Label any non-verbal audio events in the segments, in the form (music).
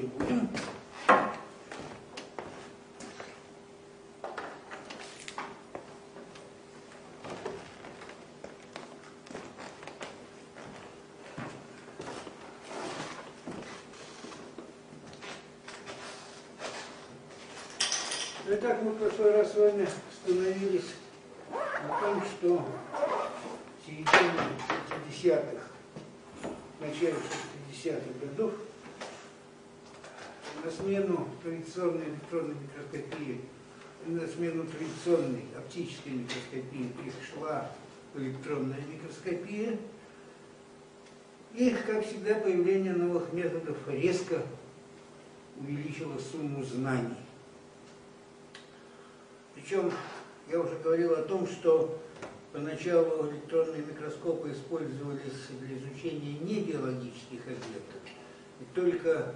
не будем. Итак, мы в прошлый раз с вами остановились на том, что в середине 50-х, в начале 60-х годов смену традиционной электронной микроскопии, на смену традиционной оптической микроскопии пришла электронная микроскопия. И, как всегда, появление новых методов резко увеличило сумму знаний. Причем я уже говорил о том, что поначалу электронные микроскопы использовались для изучения не биологических объектов. И только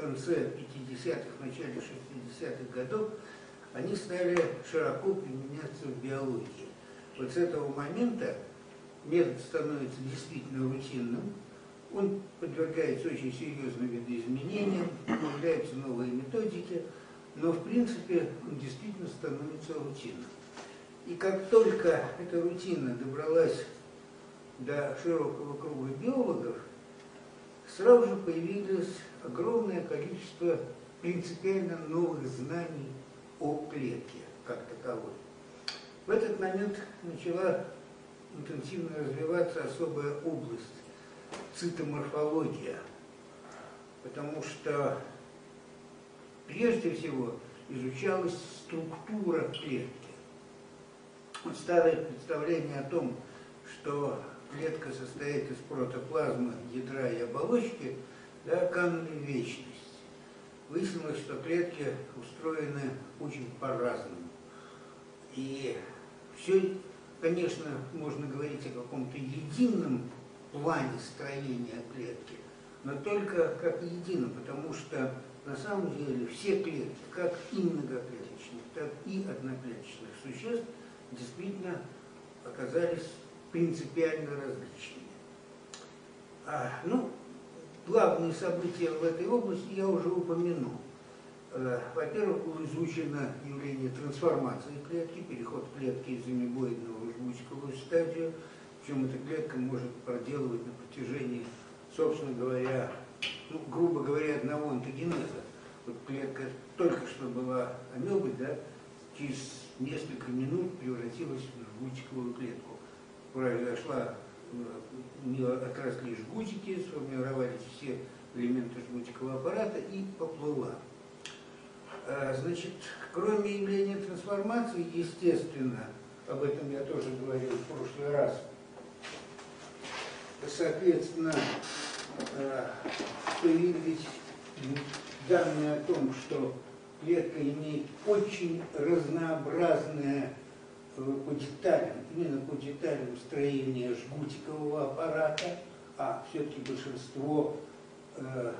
конце 50-х, начале 60-х годов они стали широко применяться в биологии. Вот с этого момента метод становится действительно рутинным, он подвергается очень серьезным видоизменениям, появляются новые методики – но в принципе он действительно становится рутинным. И как только эта рутина добралась до широкого круга биологов, сразу же появилось огромное количество принципиально новых знаний о клетке как таковой. В этот момент начала интенсивно развиваться особая область – цитоморфология, потому что Прежде всего изучалась структура клетки. Вот старое представление о том, что клетка состоит из протоплазмы, ядра и оболочки, да, канули вечность. Выяснилось, что клетки устроены очень по-разному. И все, конечно, можно говорить о каком-то едином плане строения клетки, но только как едином, потому что на самом деле все клетки, как и многоклеточных, так и одноклеточных существ, действительно оказались принципиально различными. А, ну, главные события в этой области я уже упомянул. Э, во-первых, было изучено явление трансформации клетки, переход клетки из амебоидного в жгутиковую стадию, причем эта клетка может проделывать на протяжении, собственно говоря, ну, грубо говоря, одного антогенеза. Вот клетка только что была амебой, да, через несколько минут превратилась в жгутиковую клетку. Произошла, нее отросли жгутики, сформировались все элементы жгутикового аппарата и поплыла. А, значит, кроме явления трансформации, естественно, об этом я тоже говорил в прошлый раз, соответственно, а, появились данные о том, что клетка имеет очень разнообразное э, по деталям, именно по деталям строения жгутикового аппарата, а все-таки большинство э,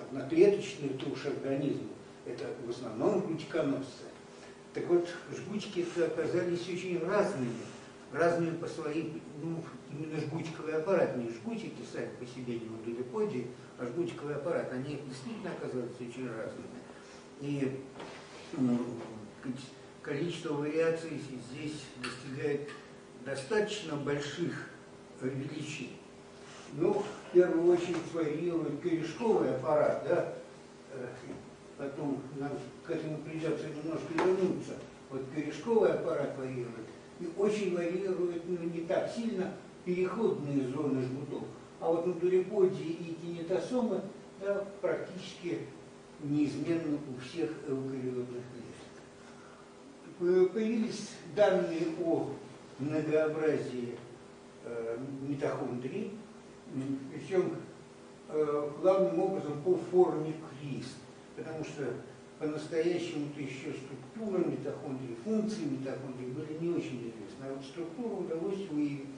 одноклеточных душ организмов это в основном жгутиконосцы. Так вот, жгутики оказались очень разными разными по своим, ну, именно жгутиковый аппарат, не жгутики сами по себе не модулиподии, а жгутиковый аппарат, они действительно оказываются очень разными. И ну, количество вариаций здесь достигает достаточно больших величин. Ну, в первую очередь варьирует корешковый аппарат, да, э, потом нам к этому придется немножко вернуться. Вот корешковый аппарат варьирует, и очень варьирует ну, не так сильно переходные зоны жгутов. А вот натуриподии и кинетосомы да, практически неизменно у всех эукариотных. Появились данные о многообразии э, митохондрий, причем э, главным образом по форме крест, потому что по-настоящему-то еще структура митохондрий, функции митохондрий были не очень известны, а вот структуру удалось выявить.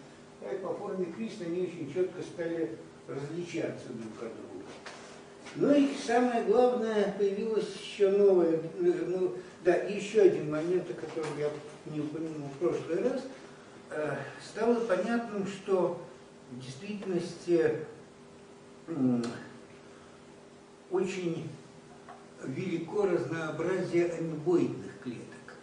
И по форме креста они очень четко стали различаться друг от друга. Ну и самое главное, появилось еще новое, ну, да, еще один момент, о котором я не упомянул в прошлый раз, э, стало понятным, что в действительности очень велико разнообразие амебоидных клеток.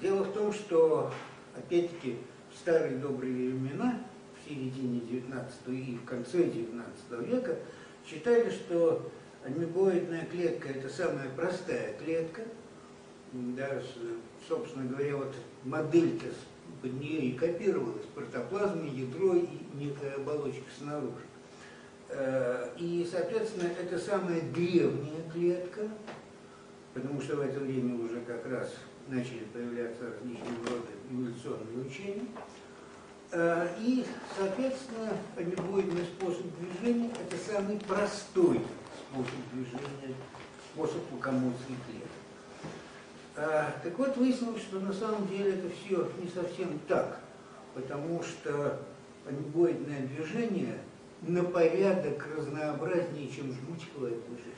Дело в том, что, опять-таки, в старые добрые времена, в середине 19 и в конце 19 века, считали, что амебоидная клетка – это самая простая клетка. Даже, собственно говоря, вот модель-то под нее и копировалась, протоплазма, ядро и некая оболочка снаружи. Э, и, соответственно, это самая древняя клетка, потому что в это время уже как раз начали появляться различные роды эволюционные учения. Э, и, соответственно, амебоидный способ движения – это самый простой способ движения, способ локомоции клеток. Э, так вот, выяснилось, что на самом деле это все не совсем так, потому что амебоидное движение на порядок разнообразнее, чем жгутиковое движение.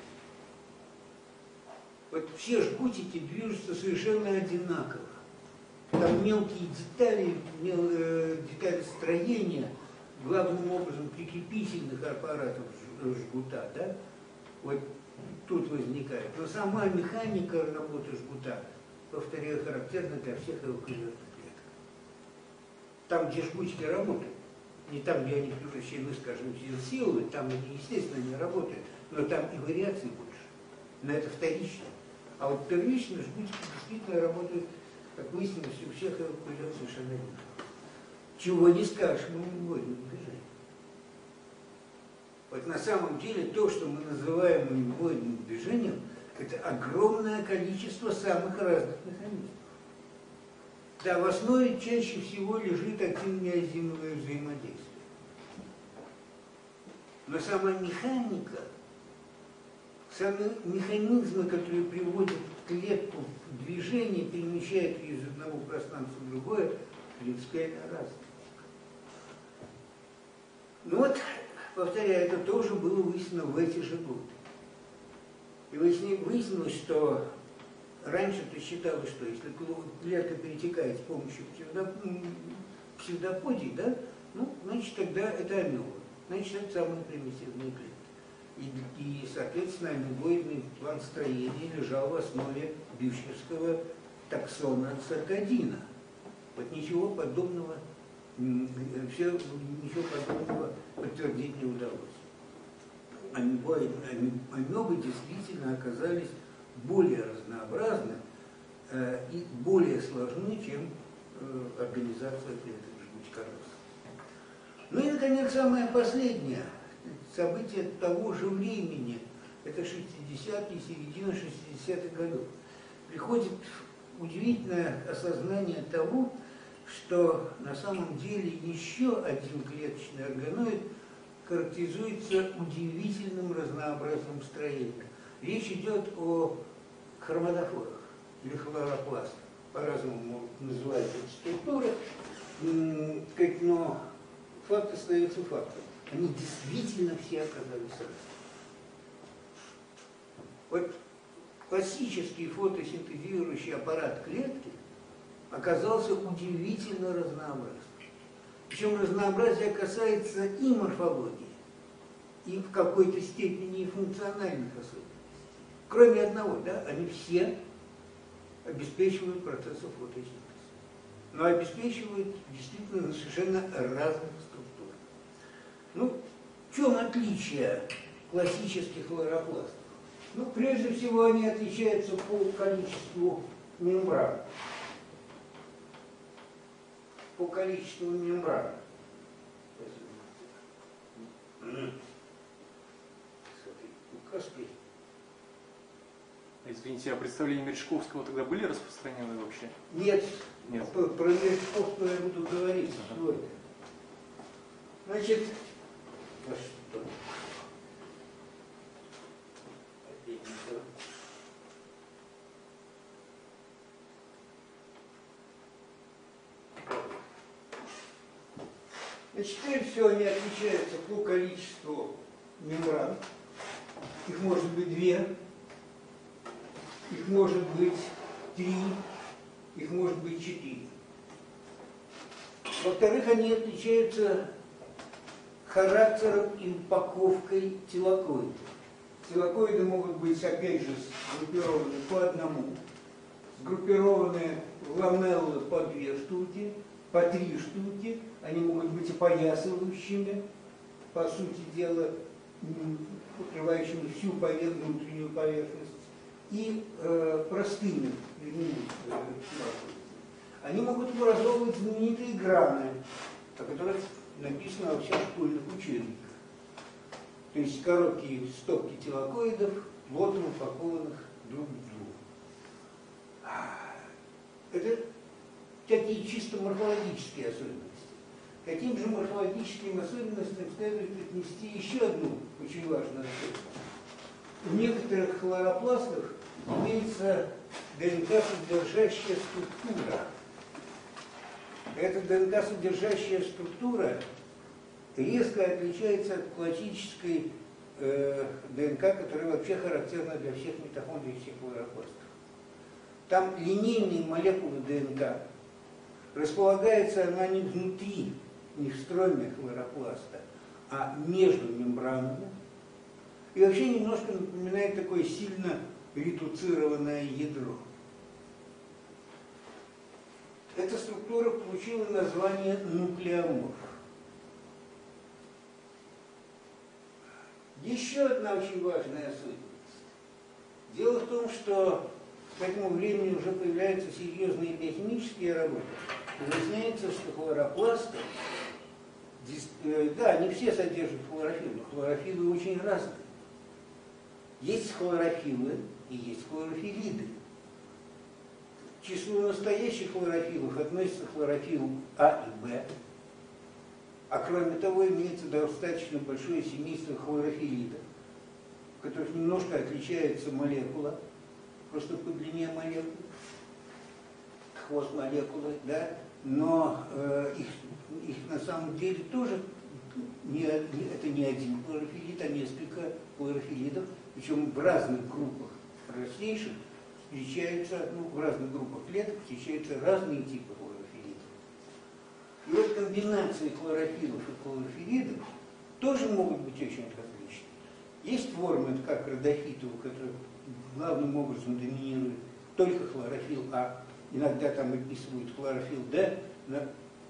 Вот все жгутики движутся совершенно одинаково. Там мелкие детали, мел, э, детали строения, главным образом прикрепительных аппаратов жгута, да, вот тут возникает. Но сама механика работы жгута, повторяю, характерна для всех эвакуированных клеток. Там, где жгутики работают, не там, где они превращены, скажем, в силы, там они, естественно, не работают, но там и вариаций больше. Но это вторично. А вот первично жгутики действительно работают, как выяснилось, у всех эвакуиров совершенно нет. Чего не скажешь, мы не будем движение. Вот на самом деле то, что мы называем мимоидным движением, это огромное количество самых разных механизмов. Да, в основе чаще всего лежит неозимое взаимодействие. Но сама механика, сами механизмы, которые приводят клетку в движение, перемещают ее из одного пространства в другое, принципиально разные. Ну вот, повторяю, это тоже было выяснено в эти же годы. И выяснилось, что раньше-то считалось, что если клетка перетекает с помощью псевдоподий, да, ну, значит, тогда это амеба. Значит, это самые примитивные клетки. И, и соответственно, амебоидный план строения лежал в основе бюшерского таксона циркадина. Вот ничего подобного, все, ничего подобного подтвердить не удалось. Амебы, амебы действительно оказались более разнообразны э, и более сложны, чем э, организация клеток жгучкороса. Ну и, наконец, самое последнее событие того же времени, это 60-е, середина 60-х годов. Приходит удивительное осознание того, что на самом деле еще один клеточный органоид характеризуется удивительным разнообразным строением. Речь идет о хроматофорах или хлоропластах. По-разному называют эти структуры. Но факт остается фактом. Они действительно все оказались разными. Вот классический фотосинтезирующий аппарат клетки оказался удивительно разнообразным. Причем разнообразие касается и морфологии, и в какой-то степени и функциональных особенностей. Кроме одного, да, они все обеспечивают процессы фотосинтеза. Но обеспечивают действительно на совершенно разных структурах. Ну, в чем отличие классических хлоропластов? Ну, прежде всего, они отличаются по количеству мембран. По количеству мембран. Указки Извините, а представления Мережковского тогда были распространены вообще? Нет. Нет. Про, про Мережковского я буду говорить ага. Значит, Значит, теперь все они отличаются по количеству мембран. Их может быть две их может быть три, их может быть четыре. Во-вторых, они отличаются характером и упаковкой телокоидов. Телокоиды могут быть, опять же, сгруппированы по одному, сгруппированы в ламеллы по две штуки, по три штуки, они могут быть опоясывающими, по сути дела, покрывающими всю поверх, внутреннюю поверхность, и э, простыми, э, они могут образовывать знаменитые граны, о которых написано во всех школьных учебниках. То есть короткие стопки телокоидов, плотно упакованных друг в друга. А, это такие чисто морфологические особенности. Каким же морфологическим особенностям следует отнести еще одну очень важную особенность? У некоторых хлоропластов имеется ДНК-содержащая структура. Эта ДНК-содержащая структура резко отличается от классической э, ДНК, которая вообще характерна для всех митохондрий и всех хлоропластов. Там линейные молекулы ДНК. Располагается она не внутри, не в строме хлоропласта, а между мембранами. И вообще немножко напоминает такое сильно редуцированное ядро. Эта структура получила название нуклеоморф. Еще одна очень важная особенность. Дело в том, что к этому времени уже появляются серьезные биохимические работы. Выясняется, что хлоропласты, э, да, не все содержат хлорофилл, но хлорофиллы очень разные. Есть хлорофиллы и есть хлорофиллиды. К числу настоящих хлорофиллов относятся хлорофилл А и Б, а кроме того имеется достаточно большое семейство хлорофиллидов, в которых немножко отличается молекула, просто по длине молекул, хвост молекулы, да, но э, их, их на самом деле тоже не, это не один хлорофиллид, а несколько хлорофиллидов, причем в разных группах простейших встречаются, ну, в разных группах клеток встречаются разные типы хлорофиллидов. И вот комбинации хлорофиллов и хлорофиллидов тоже могут быть очень различны. Есть формы, как родофиты, у которых главным образом доминирует только хлорофилл А, иногда там описывают хлорофилл Д,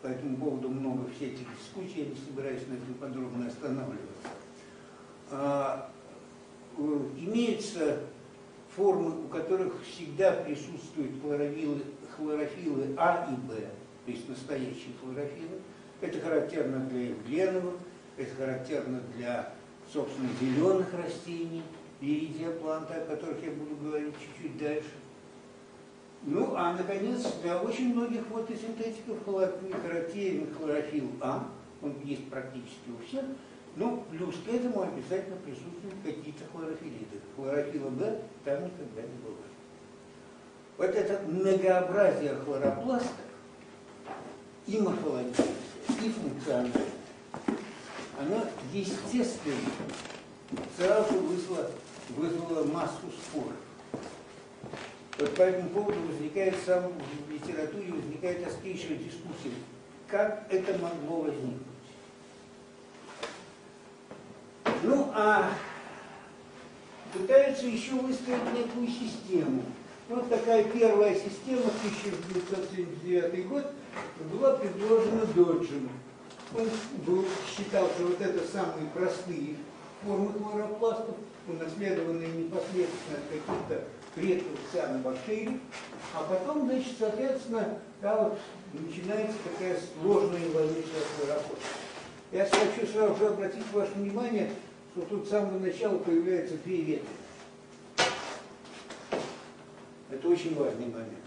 по этому поводу много всяких дискуссий, я не собираюсь на этом подробно останавливаться. А, э, имеются формы, у которых всегда присутствуют хлорофиллы, хлорофиллы А и Б, то есть настоящие хлорофиллы. Это характерно для евгленовых, это характерно для, собственно, зеленых растений, иридия о которых я буду говорить чуть-чуть дальше. Ну, а, наконец, для очень многих фотосинтетиков характерен хлорофилл А, он есть практически у всех, ну, плюс к этому обязательно присутствуют какие-то хлорофиллиды. Хлорофилла Б там никогда не бывает. Вот это многообразие хлоропластов и морфологическое, и функциональное, оно естественно сразу вызвало, вызвало массу споров. Вот по этому поводу возникает сам в литературе возникает острейшая дискуссия, как это могло возникнуть. Ну, а пытаются еще выстроить некую систему. Вот такая первая система, 1979 год, была предложена Доджем. Он был, считал, что вот это самые простые формы хлоропластов, унаследованные непосредственно от каких-то предков цианобактерий, а потом, значит, соответственно, да, вот начинается такая сложная эволюция хлоропласта. Я хочу сразу же обратить ваше внимание, что тут с самого начала появляются две ветви. Это очень важный момент.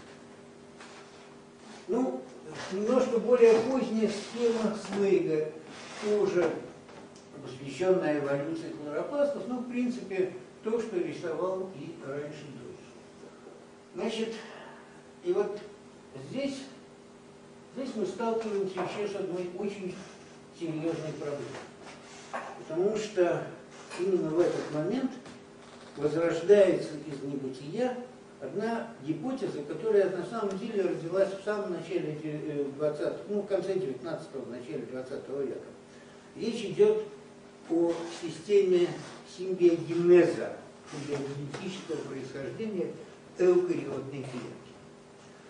Ну, немножко более поздняя схема Слейга, тоже посвященная эволюции хлоропластов, ну, в принципе, то, что рисовал и раньше. Значит, и вот здесь, здесь мы сталкиваемся еще с одной очень серьезной проблемой. Потому что именно в этот момент возрождается из небытия одна гипотеза, которая на самом деле родилась в самом начале 20 э, ну, в конце 19-го, начале 20 века. Речь идет о системе симбиогенеза, симбиогенетического происхождения эукариотной клетки.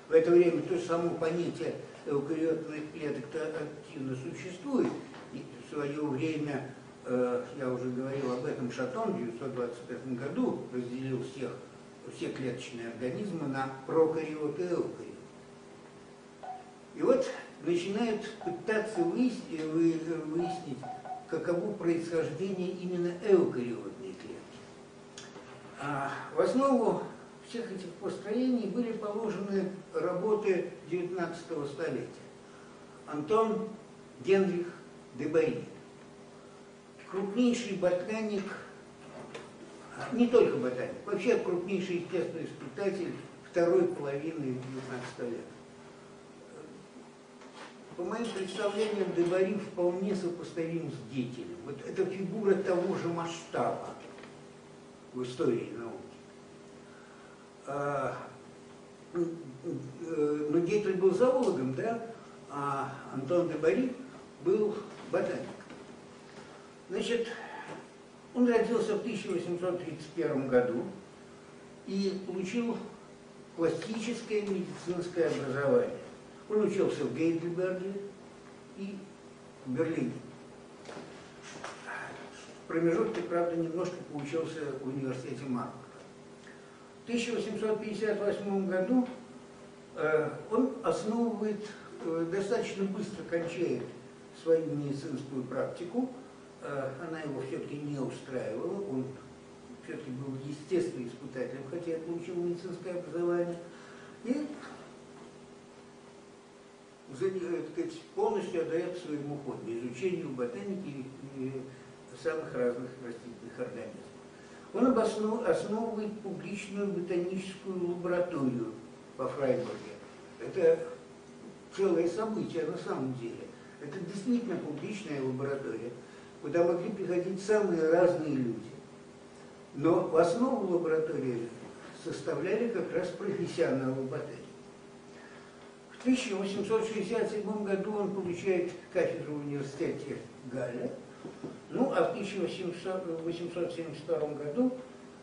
В это время то само понятие эукариотных клеток активно существует. И в свое время, э, я уже говорил об этом, Шатон в 1925 году разделил всех, все клеточные организмы на прокариоты и эукариоты. И вот начинают пытаться выяснить, выяснить каково происхождение именно эукариотной клетки. А в основу всех этих построений были положены работы XIX столетия. Антон Генрих Дебари, крупнейший ботаник, не только ботаник, вообще крупнейший естественный испытатель второй половины XIX века. По моим представлениям, Дебари вполне сопоставим с Гетелем. Вот это фигура того же масштаба в истории науки. А, но Гетель был зоологом, да, а Антон Дебари был ботаником. Значит, он родился в 1831 году и получил классическое медицинское образование. Он учился в Гейдельберге и в Берлине. В промежутке, правда, немножко поучился в университете Марка. В 1858 году э, он основывает, э, достаточно быстро кончает свою медицинскую практику. Э, она его все-таки не устраивала, он все-таки был естественным испытателем, хотя получил медицинское образование. И сказать, полностью отдает своему хобби, изучению ботаники и самых разных растительных организмов. Он основывает публичную ботаническую лабораторию по Фрайбурге. Это целое событие на самом деле. Это действительно публичная лаборатория, куда могли приходить самые разные люди. Но в основу лаборатории составляли как раз профессионалы ботаники. В 1867 году он получает кафедру в университете Галля, ну, а в 1872 году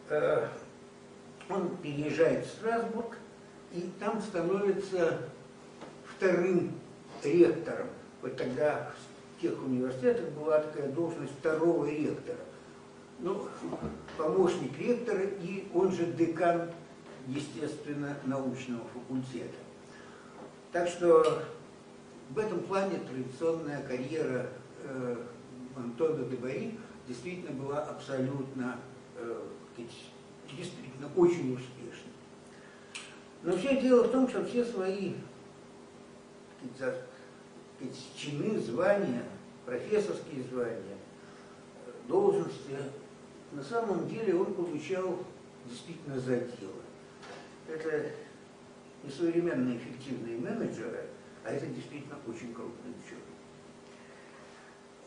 э, он переезжает в Страсбург и там становится вторым ректором. Вот тогда в тех университетах была такая должность второго ректора. Ну, помощник ректора и он же декан, естественно, научного факультета. Так что в этом плане традиционная карьера э, Антона де Бари действительно была абсолютно, э, действительно очень успешной. Но все дело в том, что все свои чины, звания, профессорские звания, должности, на самом деле он получал действительно за дело. Это не современные эффективные менеджеры, а это действительно очень крупные ученые.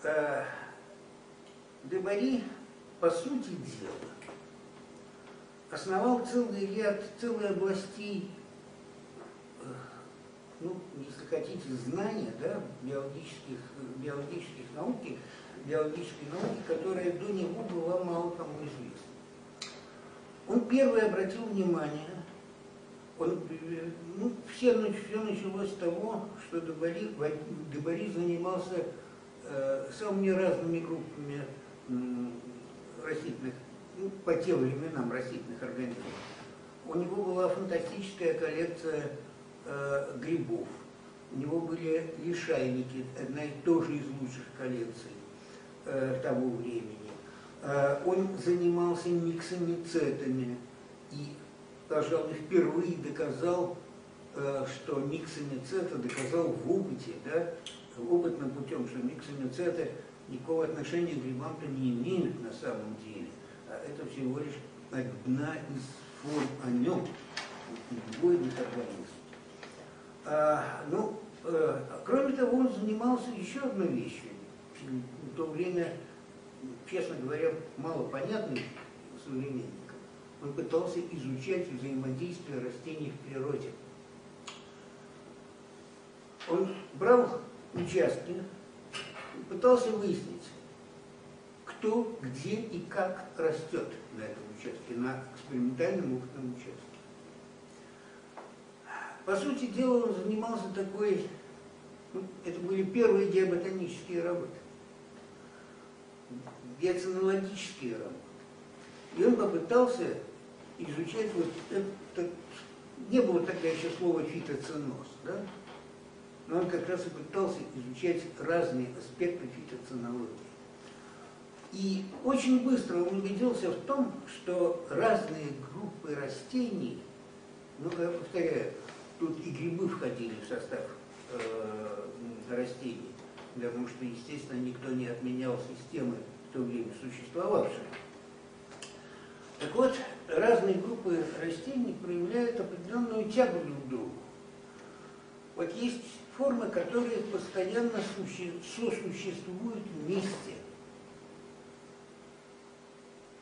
Э, по сути дела, основал целый ряд, целые области, э, ну, если хотите, знания, да, биологических, биологических науки, биологической науки, которая до него была мало кому известна. Он первый обратил внимание, он, э, ну, все, все началось с того, что Дебари, Дебари занимался самыми разными группами растительных, ну, по тем временам растительных организмов. У него была фантастическая коллекция э, грибов. У него были лишайники, одна из тоже из лучших коллекций э, того времени. Э, он занимался миксомицетами и, пожалуй, впервые доказал, э, что миксомицета доказал в опыте, да, опытным путем, что миксомицеты никакого отношения к грибам-то не имеют на самом деле. А это всего лишь одна из форм о нем, двойных организмов. А, ну, э, кроме того, он занимался еще одной вещью. В то время, честно говоря, мало понятной современникам. Он пытался изучать взаимодействие растений в природе. Он брал участки пытался выяснить, кто, где и как растет на этом участке, на экспериментальном опытном участке. По сути дела, он занимался такой, ну, это были первые геоботанические работы, геоценологические работы. И он попытался изучать вот это, не было тогда еще слова фитоценоз, да? Но он как раз и пытался изучать разные аспекты фитоценологии. И очень быстро он убедился в том, что разные группы растений, ну, я повторяю, тут и грибы входили в состав э, растений, потому что, естественно, никто не отменял системы в то время существовавшие. Так вот, разные группы растений проявляют определенную тягу друг к другу. Вот есть формы, которые постоянно сосуществуют вместе.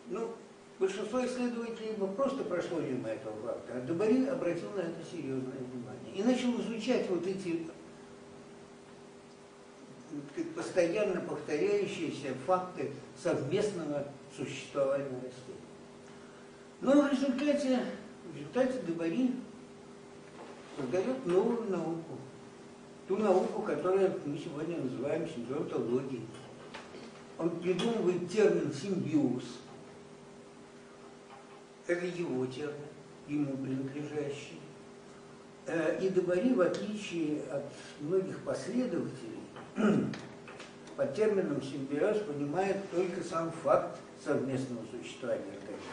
Ну, большинство исследователей просто прошло мимо этого факта, а Добари обратил на это серьезное внимание и начал изучать вот эти постоянно повторяющиеся факты совместного существования растений. Но в результате, в результате Добари создает новую науку. Ту науку, которую мы сегодня называем симбиотологией. Он придумывает термин симбиоз. Это его термин, ему принадлежащий. Э, и Добари, в отличие от многих последователей, (clears throat) под термином симбиоз понимает только сам факт совместного существования организма.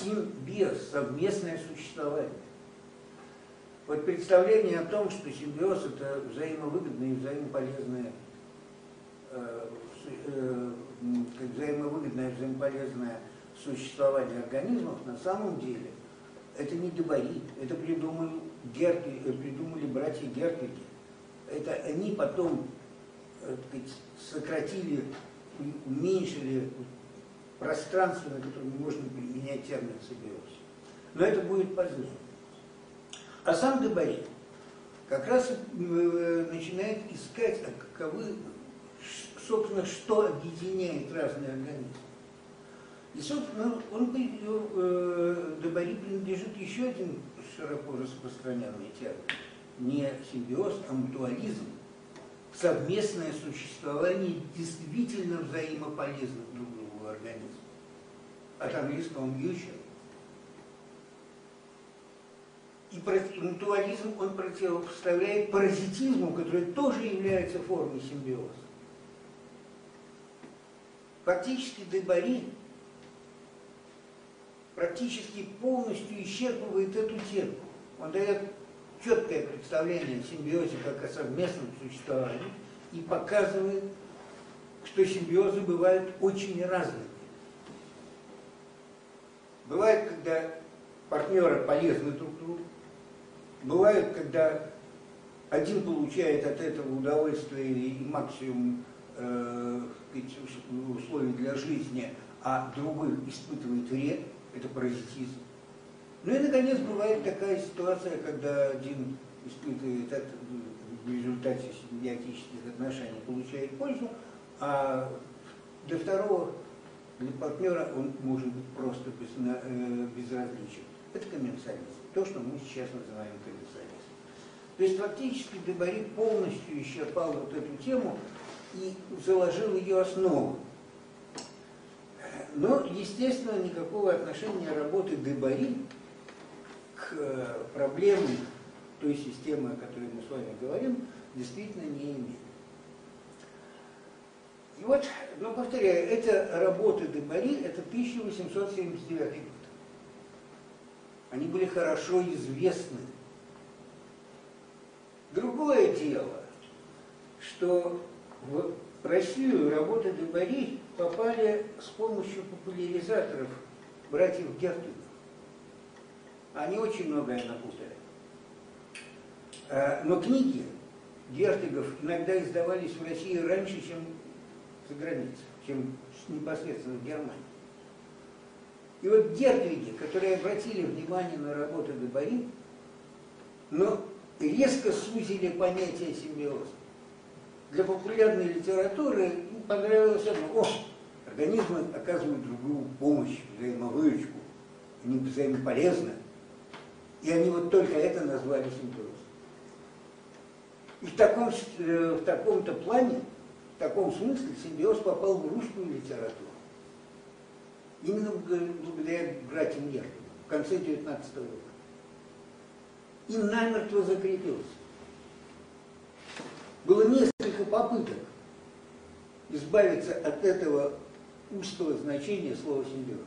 Симбиоз, совместное существование. Вот представление о том, что симбиоз это взаимовыгодное и взаимополезное, э, э, взаимовыгодное и взаимополезное существование организмов, на самом деле это не Дебари, это придумали, Герки, э, придумали братья Геркеги. Это они потом так сказать, сократили, уменьшили пространство, на котором можно применять термин симбиоз. Но это будет позднее. А сам Дебари как раз э, начинает искать, а каковы, собственно, что объединяет разные организмы. И, собственно, он, э, Дебари принадлежит еще один широко распространенный термин. Не симбиоз, а мутуализм. Совместное существование действительно взаимополезных друг другу организмов. От английского mutual. И мутуализм он противопоставляет паразитизму, который тоже является формой симбиоза. Фактически Дебари практически полностью исчерпывает эту тему. Он дает четкое представление о симбиозе как о совместном существовании и показывает, что симбиозы бывают очень разными. Бывает, когда партнеры полезны друг другу, Бывает, когда один получает от этого удовольствие и максимум э, условий для жизни, а другой испытывает вред, это паразитизм. Ну и, наконец, бывает такая ситуация, когда один испытывает от, в результате симбиотических отношений, получает пользу, а для второго, для партнера он может быть просто без, э, безразличен. Это коммерциализм то, что мы сейчас называем коллекционизм. То есть фактически Дебари полностью исчерпал вот эту тему и заложил ее основу. Но, естественно, никакого отношения работы Дебари к э, проблемам той системы, о которой мы с вами говорим, действительно не имеет. И вот, ну, повторяю, это работы Дебари, это 1879 год они были хорошо известны. Другое дело, что в Россию работы Дебари попали с помощью популяризаторов братьев Гертугов. Они очень многое напутали. А, но книги Гертугов иногда издавались в России раньше, чем за границей, чем непосредственно в Германии. И вот Гердвиги, которые обратили внимание на работу Дебари, но резко сузили понятие симбиоза. для популярной литературы им понравилось одно. О, организмы оказывают друг другу помощь, взаимовыручку. Они взаимополезны. И они вот только это назвали симбиоз. И в таком, э, в таком-то плане, в таком смысле симбиоз попал в русскую литературу. Именно благодаря братьям Еркину в конце XIX века. И намертво закрепился. Было несколько попыток избавиться от этого узкого значения слова симбиоз.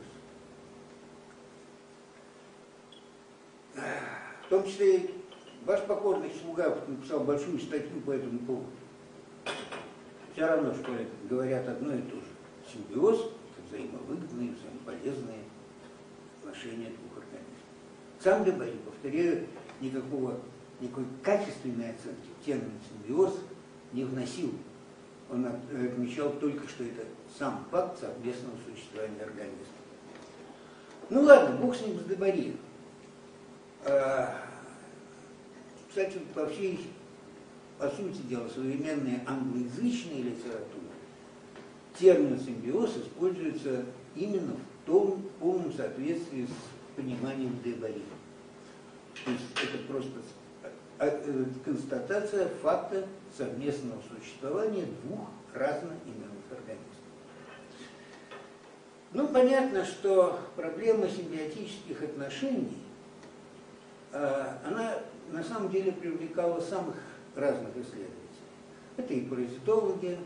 В том числе ваш покорный слуга написал большую статью по этому поводу. Все равно, что говорят одно и то же. Симбиоз – взаимовыгодные, взаимополезные отношения двух организмов. Сам Дебари, повторяю, никакого, никакой качественной оценки термин симбиоз не вносил. Он отмечал только, что это сам факт совместного существования организма. Ну ладно, бог с ним с Дебари. А, кстати, по всей, по сути дела, современной англоязычной литературе термин симбиоз используется именно в том полном соответствии с пониманием Дебари. То есть это просто а, э, констатация факта совместного существования двух разноименных организмов. Ну, понятно, что проблема симбиотических отношений, а, она на самом деле привлекала самых разных исследователей. Это и паразитологи,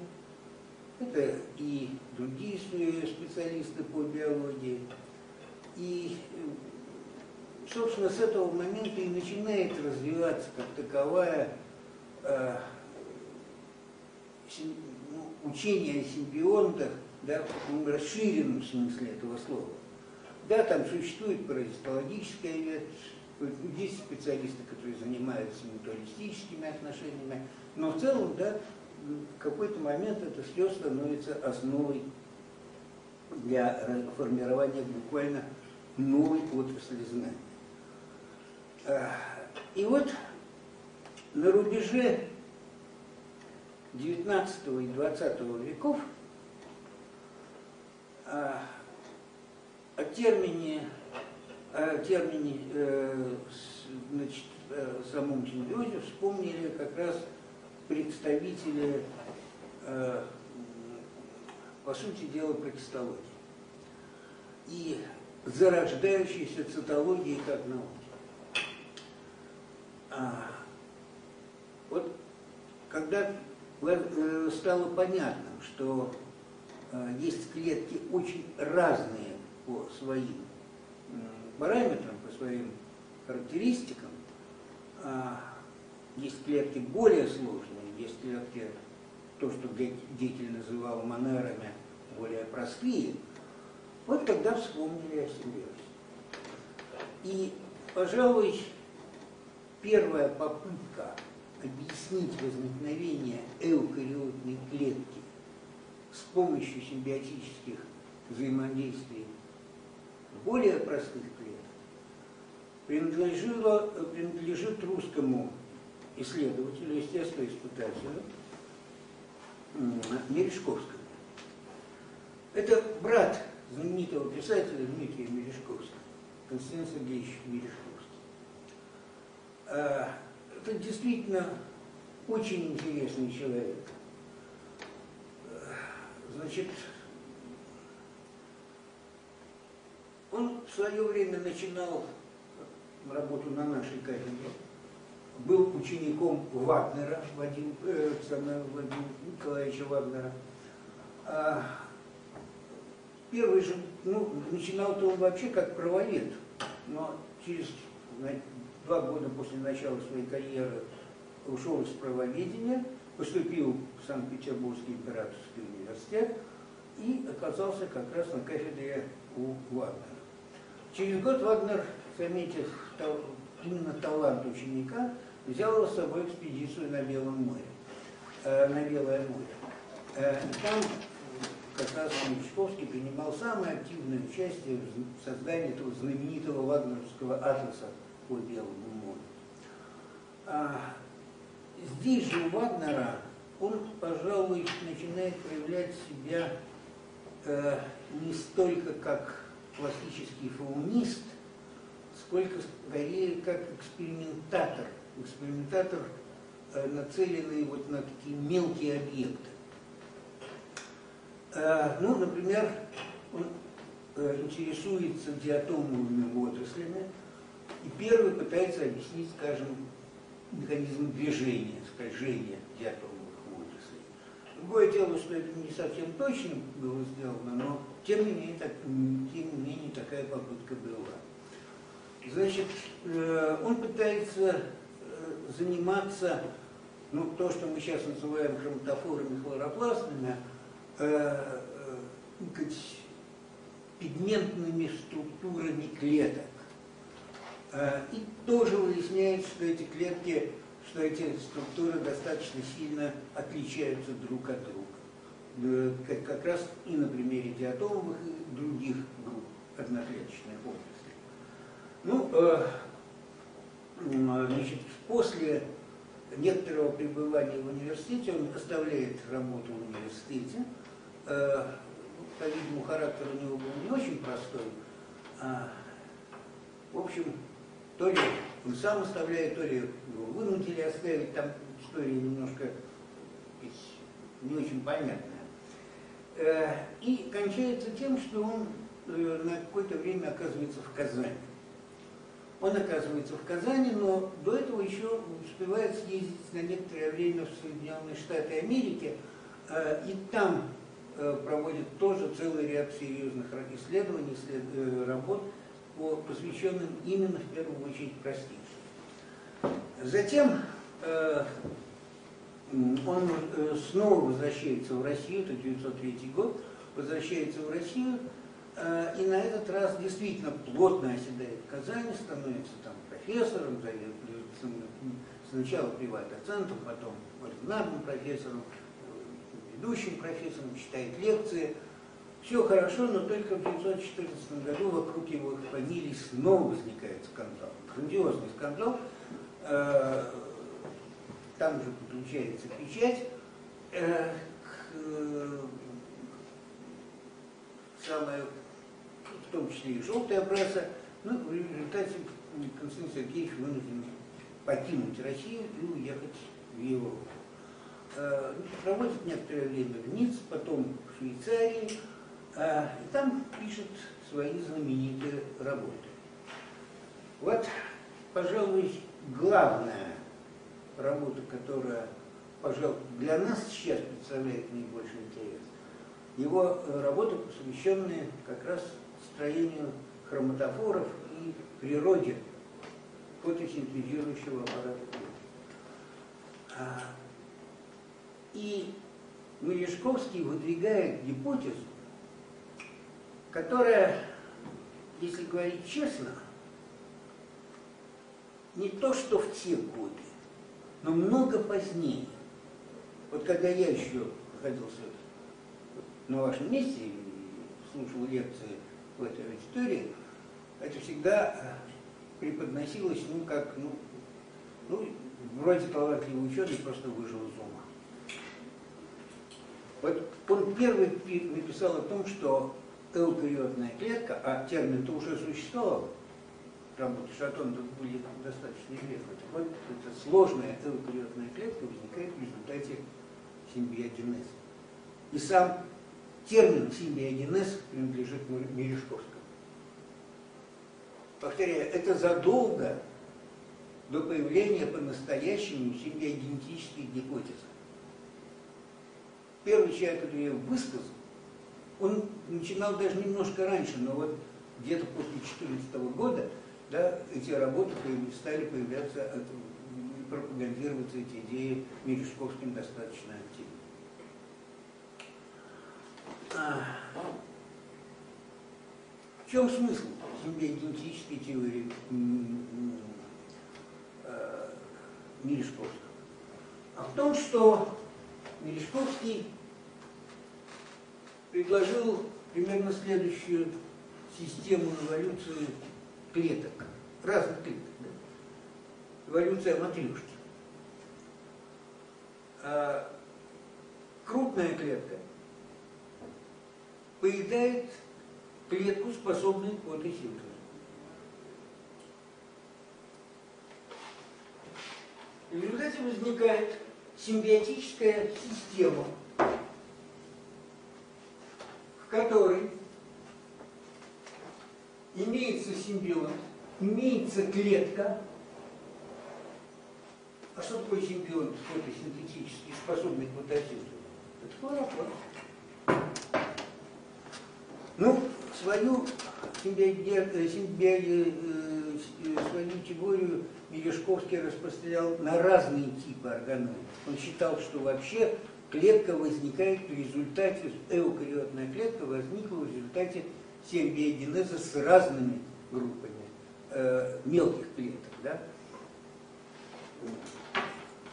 это и другие специалисты по биологии. И собственно, с этого момента и начинает развиваться как таковая э, ну, учение о симбионтах, да, в таком расширенном смысле этого слова. Да, там существует паразитологическая ветвь, есть специалисты, которые занимаются мутуалистическими отношениями, но в целом, да, в какой-то момент это все становится основой для формирования буквально новой отрасли знаний. И вот на рубеже 19 и 20 веков о термине, о термине э, значит, о самом симбиозе вспомнили как раз представители, э, по сути дела, прокистологии и зарождающейся цитологии как науки. А, вот когда э, стало понятным, что э, есть клетки очень разные по своим параметрам, по своим характеристикам, а, есть клетки более сложные, есть клетки, то, что Гекель называл монерами, более простые, вот тогда вспомнили о симбиозе. И, пожалуй, первая попытка объяснить возникновение эукариотной клетки с помощью симбиотических взаимодействий более простых клеток принадлежит русскому исследователю, естественно, испытателю Мережковскому. Это брат знаменитого писателя Дмитрия Мережковского, Константин Сергеевич Мережковский. А, это действительно очень интересный человек. Значит, он в свое время начинал работу на нашей кафедре, был учеником Вагнера, Вадим, э, Вадима Николаевича Вагнера. А первый же, ну, начинал-то он вообще как правовед, но через два года после начала своей карьеры ушел из правоведения, поступил в Санкт-Петербургский императорский университет и оказался как раз на кафедре у Вагнера. Через год Вагнер, заметив именно талант ученика, взял его с собой экспедицию на Белом море, э, на Белое море. Э, там как раз Мечковский принимал самое активное участие в создании этого знаменитого вагнеровского атласа по Белому морю. А, здесь же у Вагнера он, пожалуй, начинает проявлять себя э, не столько как классический фаунист, сколько скорее как экспериментатор. Экспериментатор, э, нацеленный вот на такие мелкие объекты. Э, ну, например, он э, интересуется диатомовыми отраслями, и первый пытается объяснить, скажем, механизм движения, скольжения диатомовых отраслей. Другое дело, что это не совсем точно было сделано, но тем не менее, так, тем не менее такая попытка была. Значит, он пытается заниматься, ну, то, что мы сейчас называем хроматофорами хлоропластными, э, пигментными структурами клеток. И тоже выясняется, что эти клетки, что эти структуры достаточно сильно отличаются друг от друга. Как, как раз и на примере диатомовых и других групп одноклеточных отраслей. Ну, э, значит, после некоторого пребывания в университете он оставляет работу в университете. Э, по-видимому, характер у него был не очень простой. А, в общем, то ли он сам оставляет, то ли его вынудили оставить, там история немножко не очень понятная. Э, и кончается тем, что он э, на какое-то время оказывается в Казани. Он оказывается в Казани, но до этого еще успевает съездить на некоторое время в Соединенные Штаты Америки, э, и там проводит тоже целый ряд серьезных исследований, работ, посвященным именно в первую очередь простейшим. Затем э, он э, снова возвращается в Россию, это 1903 год, возвращается в Россию, э, и на этот раз действительно плотно оседает в Казани, становится там профессором, сначала приват-доцентом, потом ординарным профессором, ведущим профессором, читает лекции – все хорошо, но только в 1914 году вокруг его фамилии снова возникает скандал. Грандиозный скандал. Э, там же подключается печать. Э, самая, в том числе и желтая пресса. Ну, в результате Константин Сергеевич вынужден покинуть Россию и уехать в Европу. Э, проводит некоторое время в Ницце, потом в Швейцарии, а, и там пишет свои знаменитые работы. Вот, пожалуй, главная работа, которая, пожалуй, для нас сейчас представляет наибольший интерес, его работа, посвященная как раз строению хроматофоров и природе фотосинтезирующего аппарата. А, и Мережковский выдвигает гипотезу, которая, если говорить честно, не то, что в те годы, но много позднее. Вот когда я еще находился на вашем месте и слушал лекции в этой аудитории, это всегда преподносилось, ну, как, ну, ну вроде талантливый ученый просто выжил из ума. Вот он первый написал о том, что эукариотная клетка, а термин-то уже существовал, работы Шатон тут были достаточно известны. Так вот, эта сложная эукариотная клетка возникает в результате симбиогенеза. И сам термин симбиогенез принадлежит Мережковскому. Повторяю, это задолго до появления по-настоящему симбиогенетических гипотез. Первый человек, который я высказал, он начинал даже немножко раньше, но вот где-то после 2014 года да, эти работы стали появляться, э, пропагандироваться эти идеи Мережковским достаточно активно. А, в чем смысл симбиогенетической теории э, Мережковского? А в том, что Мережковский предложил примерно следующую систему эволюции клеток, разных клеток. Да? Эволюция матрешки. А животная клетка поедает клетку, способную к фотосинтезу. В результате возникает симбиотическая система, в которой имеется симбиот, имеется клетка. А что такое симбиот фотосинтетический, способный к фотосинтезу? Это хлоропласт. Ну, свою, симбио, симбио, свою теорию Мережковский распространял на разные типы органеллов. Он считал, что вообще клетка возникает в результате, эукариотная клетка возникла в результате симбиогенеза с разными группами э, мелких клеток. Да?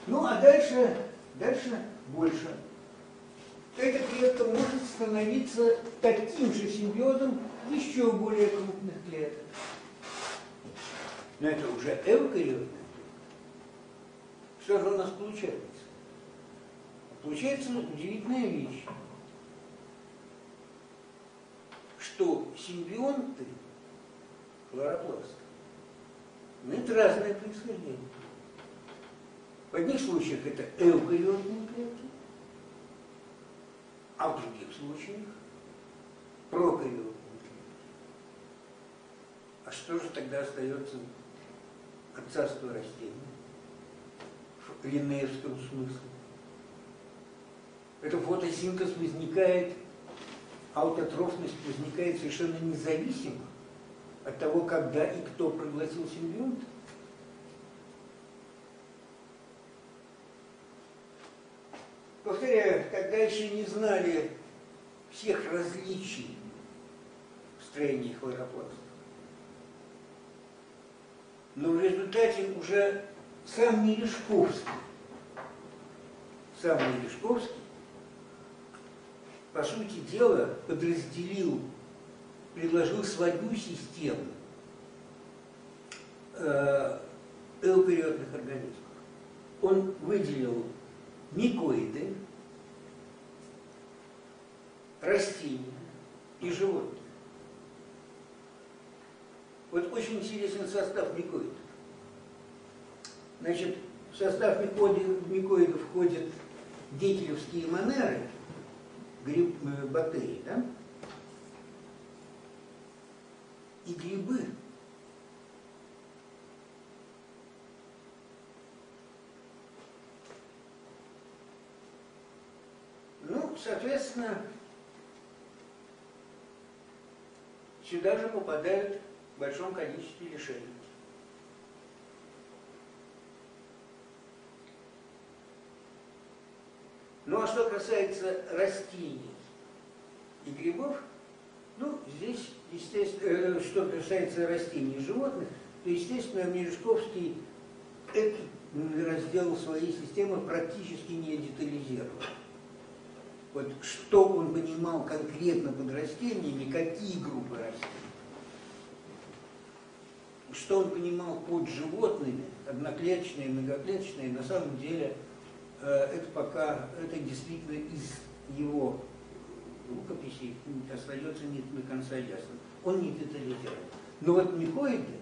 Ну а дальше, дальше больше. Эта клетка может становиться таким же симбиозом еще более крупных клеток. Но это уже эукариотная Что же у нас получается? Получается удивительная вещь, что симбионты хлоропласта имеют разное происхождение. В одних случаях это эукариотные клетки, а в других случаях клетки. А что же тогда остается от царства растений в линеевском смысле? Это фотосинтез возникает, аутотрофность возникает совершенно независимо от того, когда и кто проглотил симбионт. Повторяю, когда еще не знали всех различий в строении хлоропласта, но в результате уже сам Мережковский, сам Мережковский, по сути дела, подразделил, предложил свою систему эукариотных организмов. Он выделил микоиды, растения и животных. Вот очень интересен состав микоидов. Значит, в состав микоидов входят детелевские монеры, гриб, э, бактерии, да? И грибы. Ну, соответственно, сюда же попадают в большом количестве лишений. Ну а что касается растений и грибов, ну, здесь, естественно, э, что касается растений и животных, то, естественно, Мережковский этот раздел своей системы практически не детализировал. Вот что он понимал конкретно под растениями, какие группы растений что он понимал под животными, одноклеточные, многоклеточные, на самом деле э, это пока, это действительно из его рукописей остается не до конца ясным. Он не детализировал. Но вот микоиды,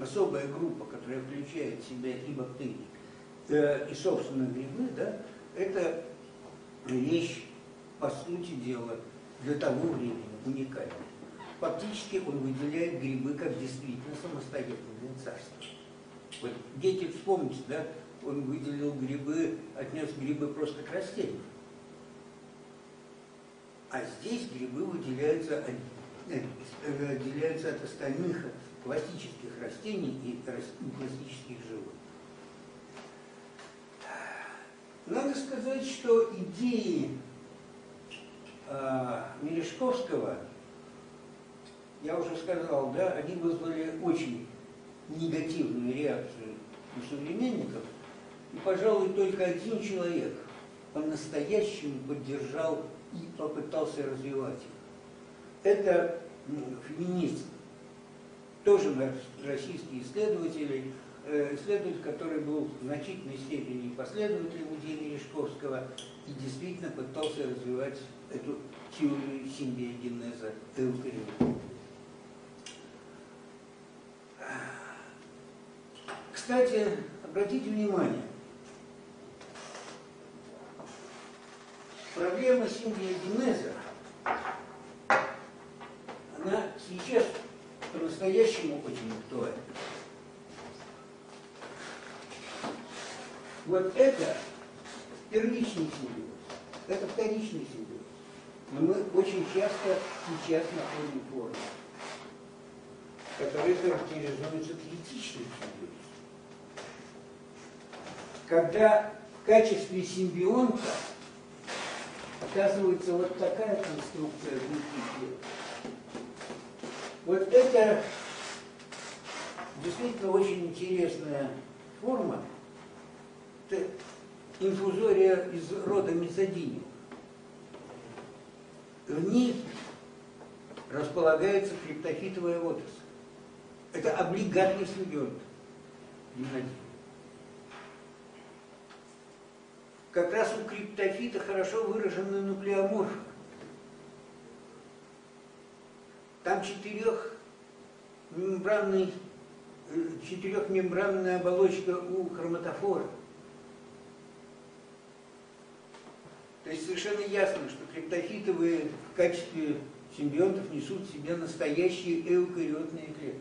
особая группа, которая включает в себя и бактерии, э, и, собственно, грибы, да, это вещь, по сути дела, для того времени уникальная фактически он выделяет грибы как действительно самостоятельное царство. Вот дети, вспомните, да, он выделил грибы, отнес грибы просто к растениям. А здесь грибы выделяются, э, отделяются от остальных классических растений и классических животных. Надо сказать, что идеи э, Мережковского я уже сказал, да, они вызвали очень негативную реакцию у современников, и, пожалуй, только один человек по-настоящему поддержал и попытался развивать их. Это феминизм. Тоже российские исследователи, э, исследователь, который был в значительной степени последователем идеи Мережковского и действительно пытался развивать эту теорию симбиогенеза эукариотов. Кстати, обратите внимание, проблема симбиогенеза, она сейчас по-настоящему очень актуальна. Вот это первичный симбиоз, это вторичный симбиоз. Но мы очень часто сейчас находим формы, которые характеризуются критичным симбиозом. Когда в качестве симбионта оказывается вот такая конструкция внутри тела. Вот это действительно очень интересная форма. Это инфузория из рода мезодиниум. В ней располагается криптофитовая отрасль. Это облигатный симбионт. Как раз у криптофита хорошо выражены нуклеоморфы. Там четырехмембранный, э, четырехмембранная оболочка у хроматофора. То есть совершенно ясно, что криптофитовые в качестве симбионтов несут в себе настоящие эукариотные клетки.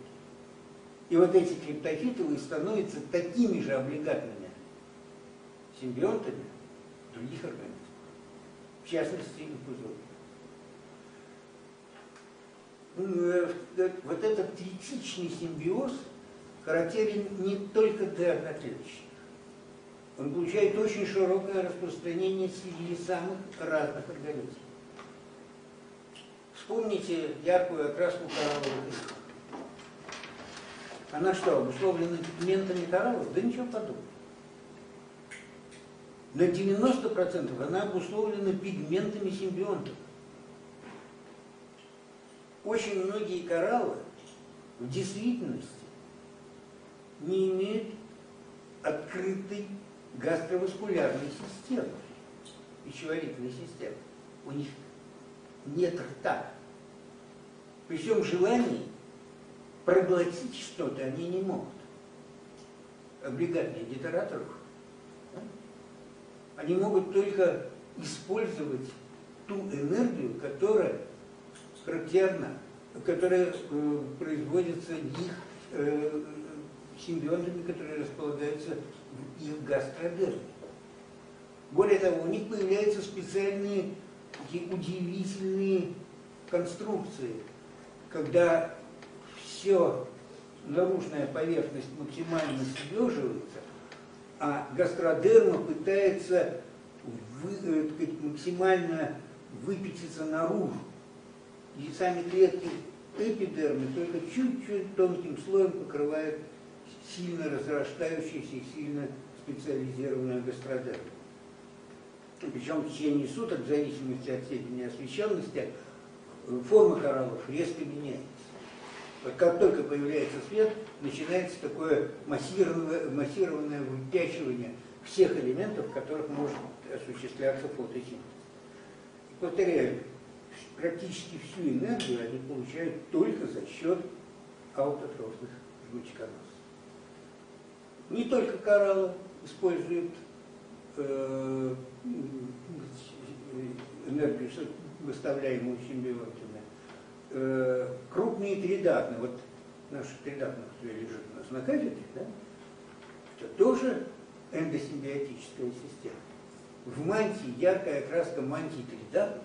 И вот эти криптофитовые становятся такими же облигатными симбионтами других организмов, в частности инфузорий. Э, вот этот третичный симбиоз характерен не только для одноклеточных. Он получает очень широкое распространение среди самых разных организмов. Вспомните яркую окраску коралловых рифов. Она что, обусловлена пигментами кораллов? Да ничего подобного. На 90% она обусловлена пигментами симбионтов. Очень многие кораллы в действительности не имеют открытой гастроваскулярной системы, пищеварительной системы. У них нет рта. При всем желании проглотить что-то они не могут. Облигатные гетераторов. Они могут только использовать ту энергию, которая характерна, которая э, производится их э, симбионтами, которые располагаются гастродерме. Более того, у них появляются специальные такие удивительные конструкции, когда все наружная поверхность максимально съеживается, а гастродерма пытается вы, э, сказать, максимально выпятиться наружу. И сами клетки эпидермы только чуть-чуть тонким слоем покрывают сильно разрастающийся и сильно специализированную гастродерму. Причем в течение суток, в зависимости от степени освещенности, форма кораллов резко меняется. Как только появляется свет, начинается такое массированное, массированное выпячивание всех элементов, в которых может осуществляться фотосинтез. Повторяю, практически всю энергию они получают только за счет аутотрофных жгучконосов. Не только кораллы используют э, энергию, выставляемую симбионтами. Э, крупные тридатные, вот наши тридатные, которые лежат у нас на кафедре, да, это тоже эндосимбиотическая система. В мантии яркая краска мантии тридатных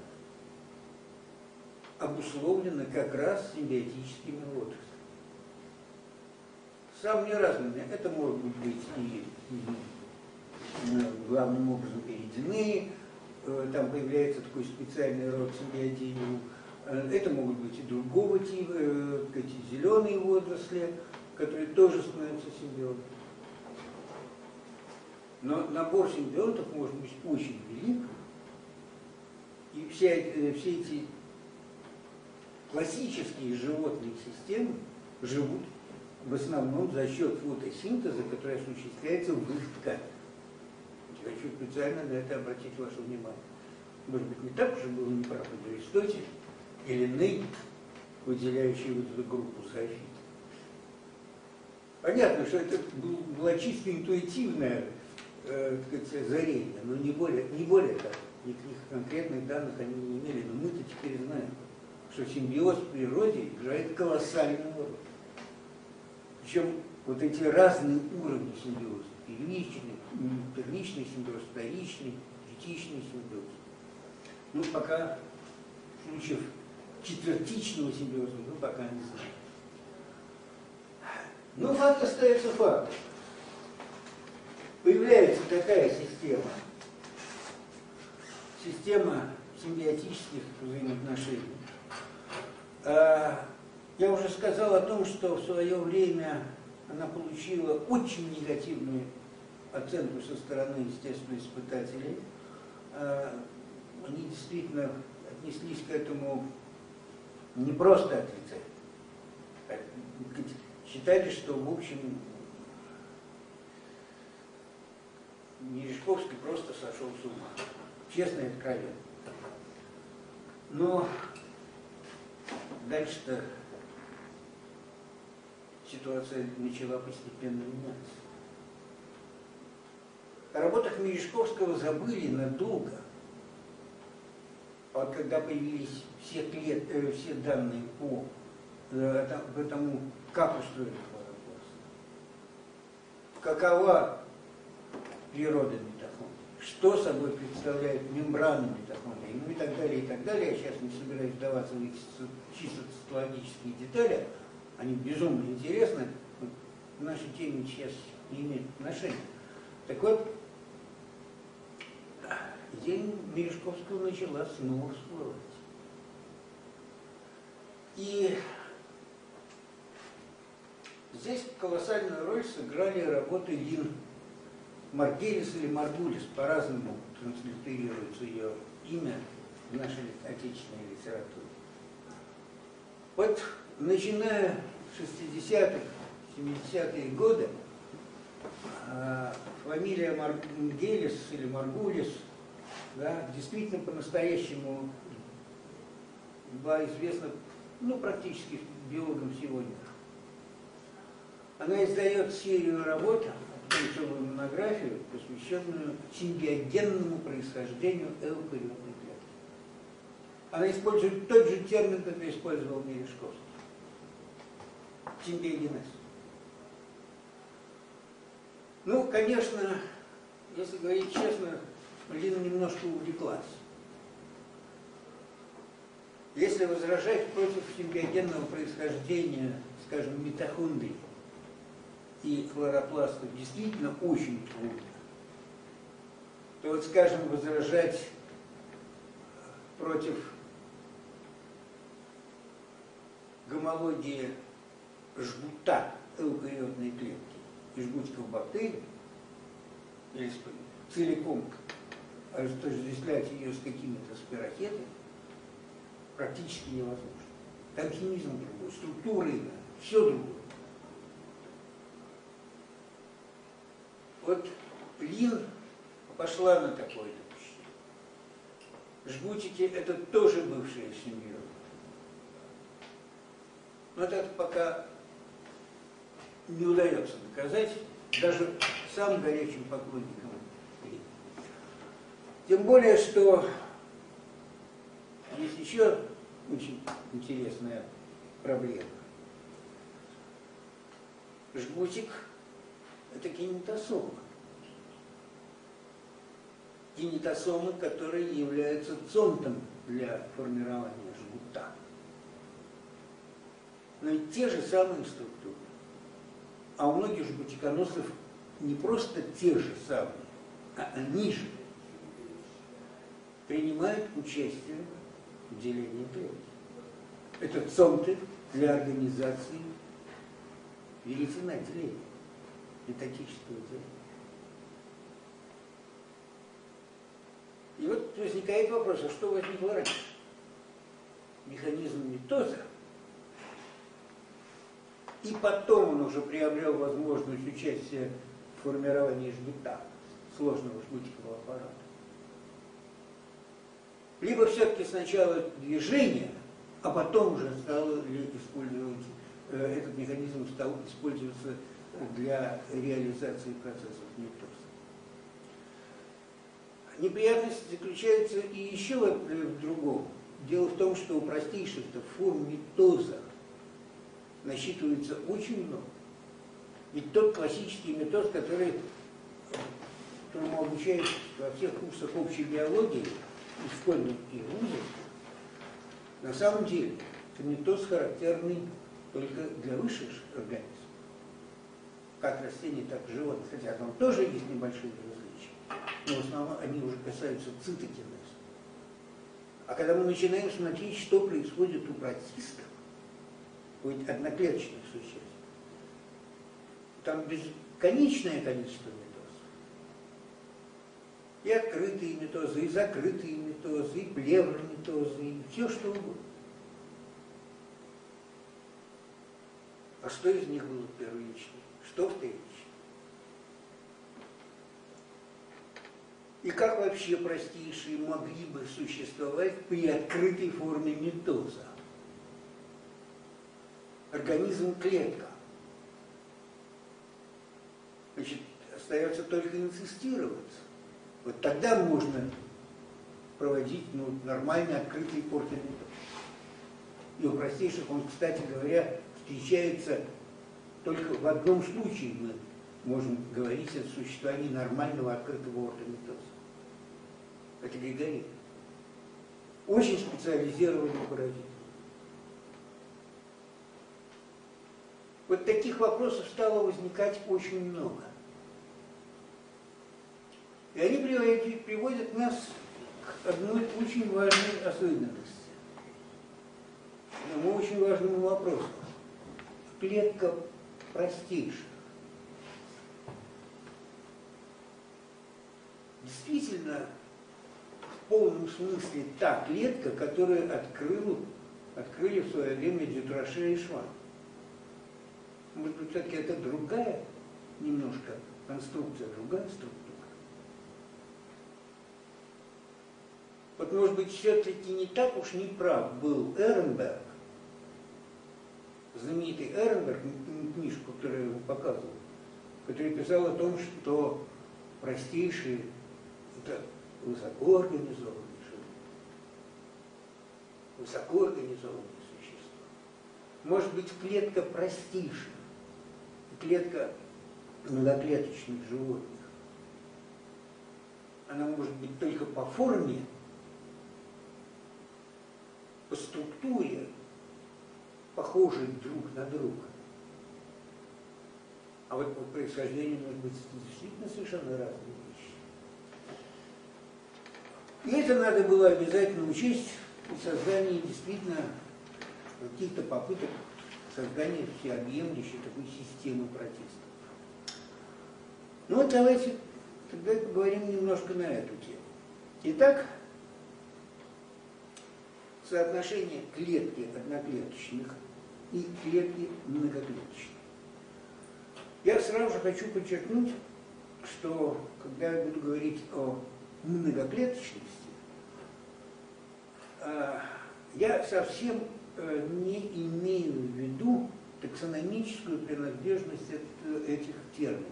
обусловлена как раз симбиотическими отраслями. Самыми разными. Это могут быть и главным образом передяные, э, там появляется такой специальный род симбиотиниум. Э, это могут быть и другого типа, э, эти зеленые водоросли, которые тоже становятся симбионтами. Но набор симбионтов может быть очень велик, и все, все эти классические животные системы живут в основном за счет фотосинтеза, который осуществляется в их ткани. Хочу специально на это обратить ваше внимание. Может быть, не так уже было неправ Аристотель или Ней, выделяющий вот эту группу софитов. Понятно, что это было чисто интуитивное э, сказать, озарение, но не более, не более того. Никаких конкретных данных они не имели, но мы-то теперь знаем, что симбиоз в природе играет колоссальную роль. Причем вот эти разные уровни симбиоза, первичный, первичный симбиоз, вторичный, третичный симбиоз. Ну, пока случаев четвертичного симбиоза мы пока не знаем. Но факт остается фактом. Появляется такая система, система симбиотических взаимоотношений. А, я уже сказал о том, что в свое время она получила очень негативную оценку со стороны, естественно, испытателей. А, они действительно отнеслись к этому не просто отрицательно. А, считали, что, в общем, Мережковский просто сошел с ума. Честно и откровенно. Но дальше-то ситуация начала постепенно меняться. О работах Мережковского забыли надолго. А вот когда появились все, клет, э, все данные по э, тому, как устроен хлоропласт, какова природа митохондрии, что собой представляет мембрана митохондрии, ну и так далее, и так далее. Я сейчас не собираюсь вдаваться в эти чисто цитологические детали, они безумно интересны, к нашей теме сейчас не имеют отношения. Так вот, идея Мережковского начала снова всплывать. И здесь колоссальную роль сыграли работы Лин Маргелис или Маргулис, по-разному транслитерируется ее имя в нашей отечественной литературе. Вот начиная с 60-х, 70-е годы, а, фамилия Маргелис или Маргулис да, действительно по-настоящему была известна ну, практически биологам сегодня. Она издает серию работ, целую монографию, посвященную симбиогенному происхождению эукариотной клетки. Она использует тот же термин, который использовал Мережковский. Симбиогенез. Ну, конечно, если говорить честно, Лина немножко увлеклась. Если возражать против симбиогенного происхождения, скажем, митохондрий, и хлоропластов действительно очень трудно, то вот, скажем, возражать против гомологии жгута эукариотной клетки и жгутиков бактерий, или целиком отождествлять ее с какими-то спирохетами, практически невозможно. Там химизм другой, структура иная, все другое. Вот Лин пошла на такое допущение. Жгутики – это тоже бывшая семья. Но это пока не удается доказать даже самым горячим поклонникам. Тем более, что есть еще очень интересная проблема. Жгутик это кинетосомы. Кинетосомы, которые являются цонтом для формирования жгута. Но ведь те же самые структуры. А у многих жгутиконосцев не просто те же самые, а они же принимают участие в делении клетки. Это цонты для организации веретена деления методического дела. И вот возникает вопрос, а что возникло раньше? Механизм митоза и потом он уже приобрел возможность участия в формировании жгута, сложного жгутикового аппарата. Либо все-таки сначала движение, а потом уже стал использовать, э, этот механизм стал использоваться для реализации процессов митоза. Неприятность заключается и еще в другом. Дело в том, что у простейших форм митоза насчитывается очень много. Ведь тот классический метод, который, которому обучают во всех курсах общей биологии и в школьных и вузах, на самом деле это метод характерный только для высших организмов, как растений, так и животных, хотя там тоже есть небольшие различия, но в основном они уже касаются цитокинеза. А когда мы начинаем смотреть, что происходит у протистов, будет одноклеточных существ. Там бесконечное количество метоз. И открытые метозы, и закрытые метозы, и плеврометозы, и все что угодно. А что из них было первичным? Что вторичным? И как вообще простейшие могли бы существовать при открытой форме метоза? организм клетка. Значит, остается только инцистироваться. Вот тогда можно проводить ну, нормальный открытый портальный И у простейших он, кстати говоря, встречается только в одном случае мы можем говорить о существовании нормального открытого ортомитоза. Это григорит. Очень специализированный паразит. Вот таких вопросов стало возникать очень много. И они приводят нас к одной очень важной особенности, одному очень важному вопросу. Клетка простейшая. Действительно, в полном смысле та клетка, которую открыл, открыли в свое время Дютраше и Шван. Может быть, все-таки это другая немножко конструкция, другая структура. Вот, может быть, все-таки не так уж не прав был Эренберг, знаменитый Эренберг, книжку, которую я ему показывал, который писал о том, что простейшие это высоко организованные животные, высоко существа. Может быть, клетка простейшая, клетка многоклеточных животных, она может быть только по форме, по структуре похожи друг на друга. А вот по происхождению может быть действительно совершенно разные вещи. И это надо было обязательно учесть при создании действительно каких-то попыток создание всеобъемлющей такой системы протестов. Ну вот давайте тогда поговорим немножко на эту тему. Итак, соотношение клетки одноклеточных и клетки многоклеточных. Я сразу же хочу подчеркнуть, что когда я буду говорить о многоклеточности, а, я совсем Э, не имею в виду таксономическую принадлежность этих терминов.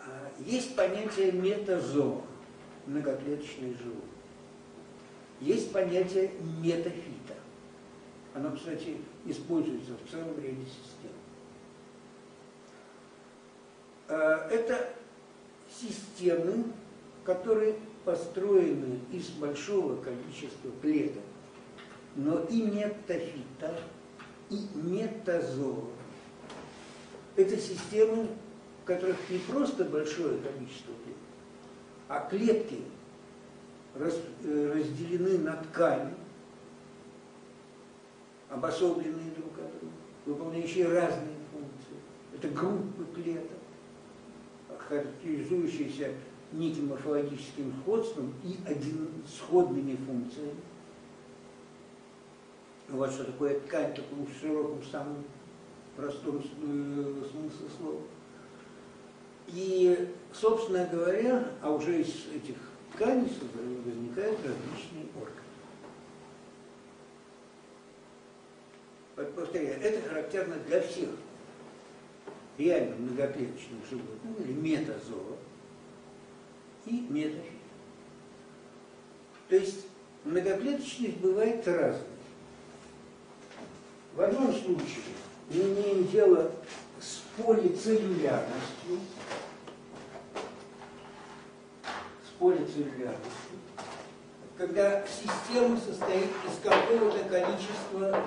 А, есть понятие метазоа, многоклеточный живот. Есть понятие метафита. Оно, кстати, используется в целом ряде систем. А, это системы, которые построены из большого количества клеток но и метафита, и метазоа. Это системы, в которых не просто большое количество клеток, а клетки э, разделены на ткани, обособленные друг от друга, выполняющие разные функции. Это группы клеток, характеризующиеся неким морфологическим сходством и один, сходными функциями. Вот что такое ткань, в таком широком, самом простом э, смысле слова. И, собственно говоря, а уже из этих тканей возникают различные органы. Повторяю, это характерно для всех реально многоклеточных животных, или метазоа и метафиза. То есть многоклеточность бывает разной. В одном случае мы имеем дело с полицеллюлярностью, с полицеллюлярностью, когда система состоит из какого-то количества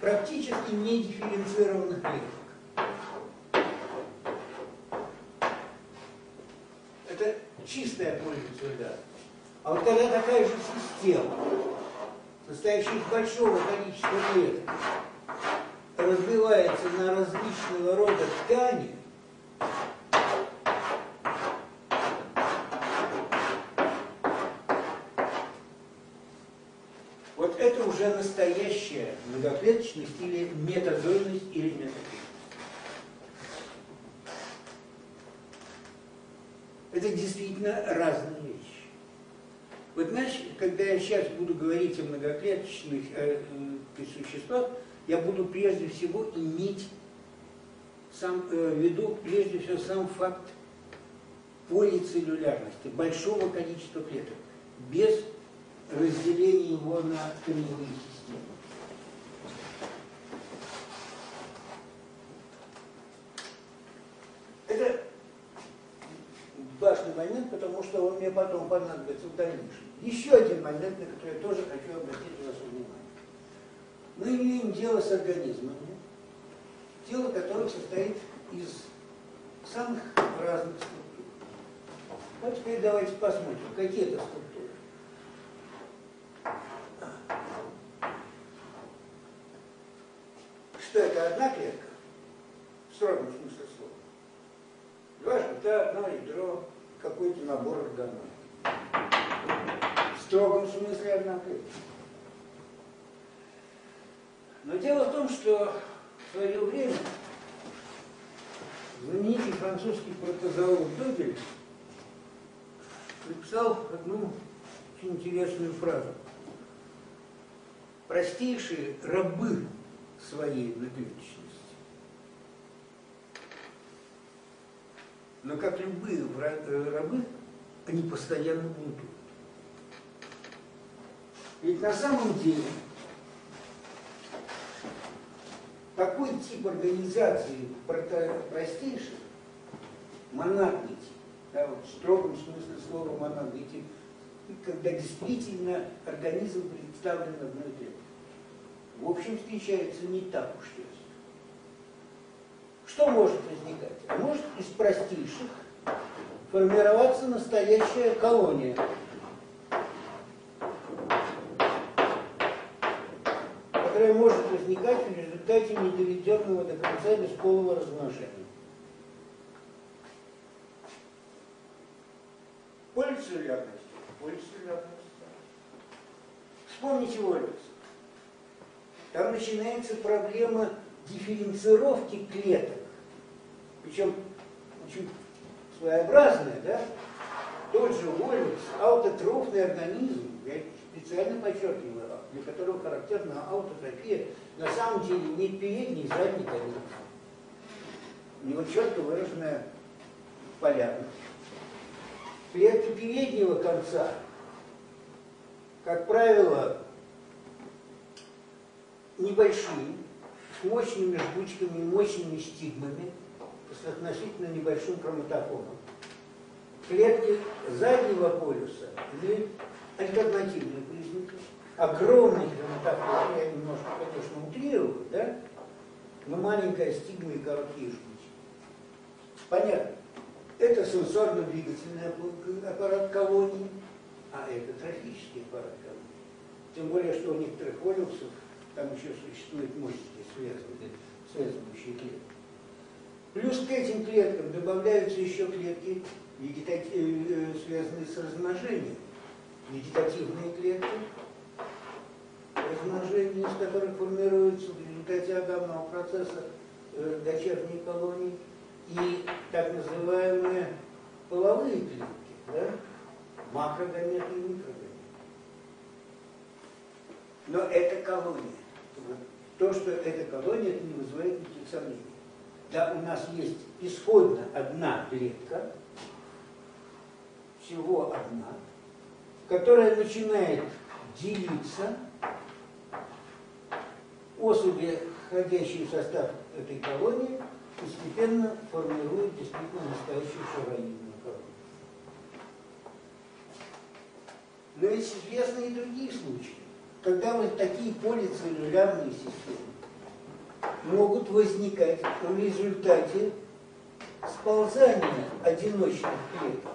практически не дифференцированных клеток. Это чистая полицеллюлярность. А вот когда такая же система, состоящая из большого количества клеток, разбивается на различного рода ткани, вот это уже настоящая многоклеточность или метазойность или метаклеточность. Это действительно разные вещи. Вот значит, когда я сейчас буду говорить о многоклеточных э, э, существах, я буду прежде всего иметь сам, э, в виду прежде всего сам факт полицеллюлярности, большого количества клеток, без разделения его на корневые системы. Это важный момент, потому что он мне потом понадобится в дальнейшем. Еще один момент, на который я тоже хочу обратить ваше внимание. Мы имеем дело с организмами, тело которых состоит из самых разных структур. Вот теперь давайте посмотрим, какие это структуры. Что это одна клетка? В строгом смысле слова. Два жгута, одно ядро, какой-то набор органов. В строгом смысле одна клетка. Но дело в том, что в свое время знаменитый французский протозоолог Добель написал одну очень интересную фразу. Простейшие рабы своей многоклеточности. Но как любые рабы, они постоянно бунтуют. Ведь на самом деле такой тип организации простейший, монадный тип, да, вот в строгом смысле слова монадный тип, когда действительно организм представлен одной клеткой, в общем, встречается не так уж часто. Что может возникать? Может из простейших формироваться настоящая колония. которая может возникать в результате недоведенного до конца бесполого размножения. Полицеллярность. Полицеллярность. Вспомните Вольвица. Там начинается проблема дифференцировки клеток. Причем очень своеобразная, да? Тот же Вольвиц, аутотрофный организм, я специально подчеркиваю, для которого характерна аутотрофия, на самом деле не передний, задний конец. У него четко выраженная полярность. Клетки переднего конца, как правило, небольшие, с мощными жгучками, мощными стигмами, с относительно небольшим хроматофоном. Клетки заднего полюса или альтернативные признаки, огромный хроматофон, я немножко, конечно, утрирую, да, но маленькая стигма и короткие жгути. Понятно. Это сенсорно-двигательный аппарат колонии, а это трофический аппарат колонии. Тем более, что у некоторых волюсов там еще существует мощности связанные, связывающие клетки. Плюс к этим клеткам добавляются еще клетки, э, э, связанные с размножением. вегетативные клетки, размножение из которых формируется в результате агамного процесса э, дочерней колонии, и так называемые половые клетки, да? макрогаметы и микрогаметы. Но это колония. То, что это колония, это не вызывает никаких сомнений. Да, у нас есть исходно одна клетка, всего одна, которая начинает делиться, особи, входящие в состав этой колонии, постепенно формируют действительно настоящую шароидную колонию. Но есть известны и другие случаи, когда вот такие полицеллюлярные системы могут возникать в результате сползания одиночных клеток.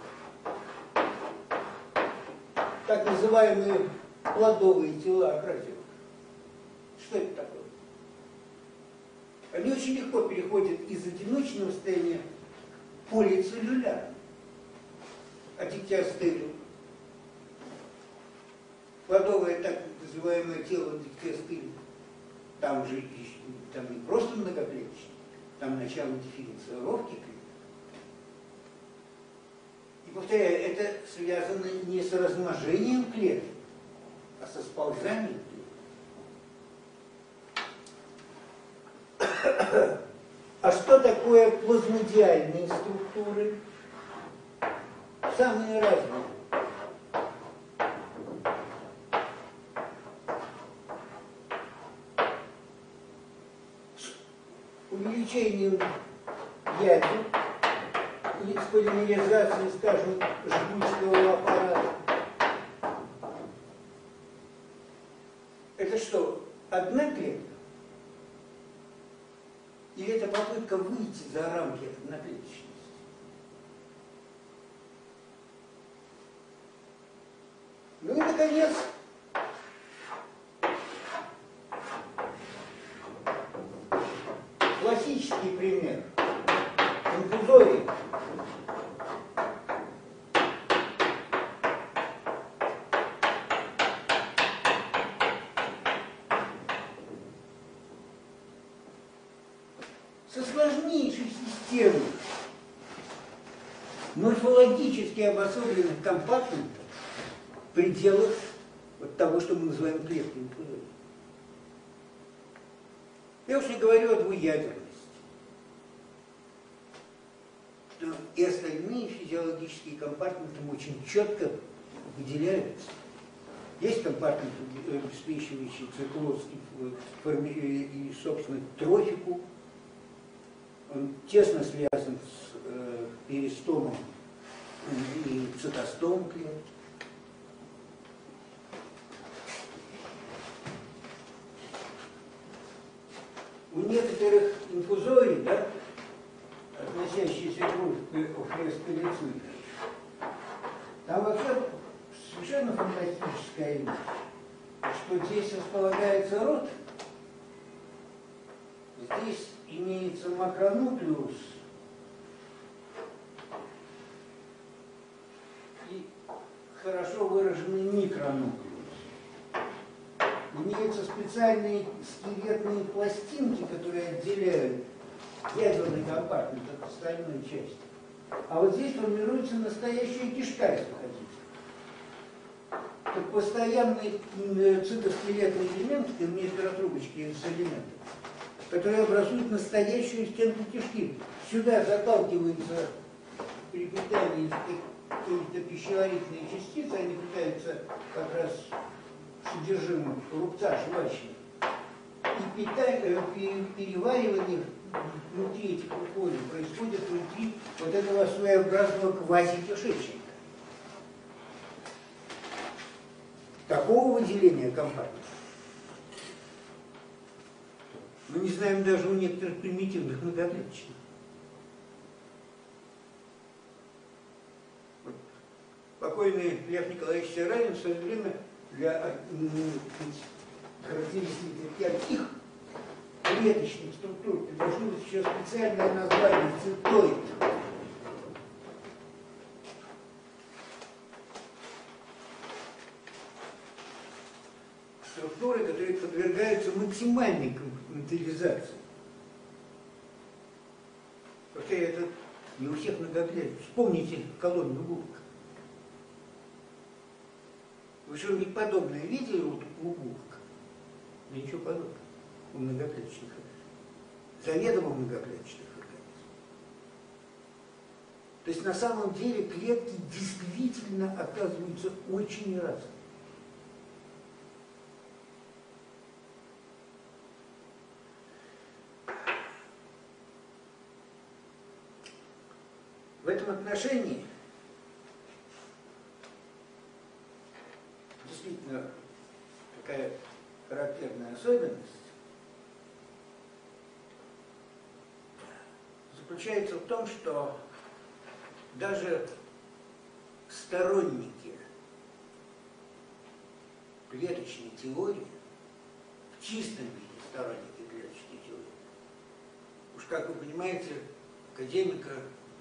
Так называемые плодовые тела акразиев. Что это такое? Они очень легко переходят из одиночного состояния к полицеллюлярному. А дикиостериум. Плодовое так называемое тело дикиостериум. Там же там не просто многоклеточный, там начало дифференцировки клеток. И повторяю, это связано не с размножением клеток, а со сползанием клеток. (coughs) А что такое плазмодиальные структуры? Самые разные. увеличением ядер и с полимеризацией, скажем, жгутского аппарата. Это что, одна клетка? Или это попытка выйти за рамки одноклеточности? Ну и, наконец, классический пример. Инфузорий. Со сложнейшей системой морфологически обособленных компактных пределах вот того, что мы называем инфузорий. Я уж не говорю о двуядерности. Что и остальные физиологические компартменты очень четко выделяются. Есть компартмент, обеспечивающий циклоз и, и, собственно, трофику. Он тесно связан с э, перистомом и цитостом клетки. у некоторых инфузорий, да, относящиеся к фресколицу, там вообще совершенно фантастическая вещь, что здесь располагается рот, здесь имеется макронуклеус, и хорошо выраженный микронуклеус имеются специальные скелетные пластинки, которые отделяют ядерный компартмент от остальной части. А вот здесь формируется настоящая кишка, если хотите. Так постоянный цитоскелетный элемент, микротрубочки из элементов, которые образуют настоящую стенку кишки. Сюда заталкиваются при питании какие-то пищеварительные частицы, они пытаются как раз содержимым рубца жвачного. И питание, э, переваривание внутри этих уходов происходит внутри вот этого своеобразного квази-кишечника. Такого выделения компактного мы не знаем даже у некоторых примитивных многоклеточных. Покойный Лев Николаевич Сиранин в свое время для характеристики таких клеточных структур предложилось еще специальное название цитоид. структуры, которые подвергаются максимальной комплементаризации. Повторяю, это не у всех многоклеток. Вспомните колонию губок. Вы что-нибудь подобное видели у губок? Ничего подобного у многоклеточных организмов. Заведомо многоклеточных организмов. То есть на самом деле клетки действительно оказываются очень разными. В этом отношении действительно такая характерная особенность заключается в том, что даже сторонники клеточной теории, в чистом виде сторонники клеточной теории, уж как вы понимаете, академика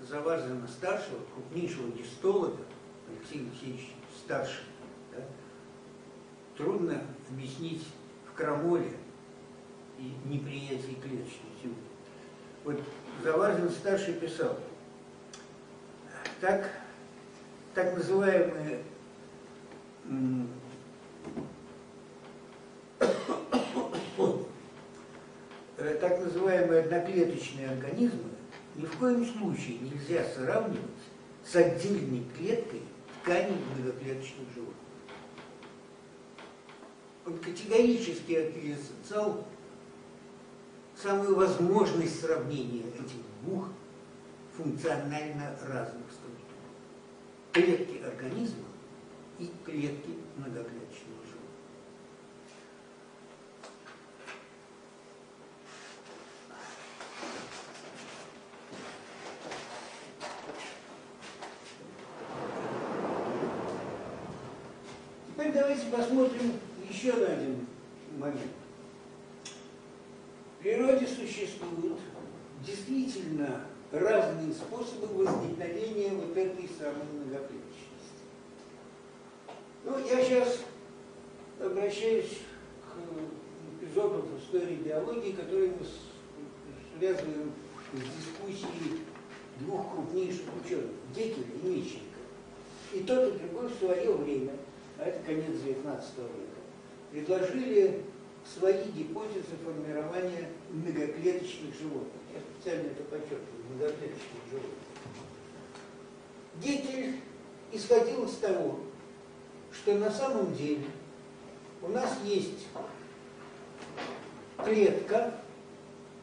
Заварзина старшего, крупнейшего гистолога, Алексея Алексеевича старший, да, трудно объяснить в крамоле и неприятии клеточной. Вот Заварзин старший писал, так, так называемые (coughs) так называемые одноклеточные организмы ни в коем случае нельзя сравнивать с отдельной клеткой ткани многоклеточных животных. Он категорически отрицал самую возможность сравнения этих двух функционально разных структур. Клетки организма и клетки многоклеточного животного. Теперь давайте посмотрим еще один момент. В природе существуют действительно разные способы возникновения вот этой самой многоклеточности. Ну, я сейчас обращаюсь к эпизоду в истории биологии, который мы связываем с дискуссией двух крупнейших ученых, Гекеля и Мищенко. И тот, и другой в свое время, а это конец XIX века, предложили свои гипотезы формирования многоклеточных животных. Я специально это подчеркиваю, многоклеточных животных. Гекель исходил из того, что на самом деле у нас есть клетка,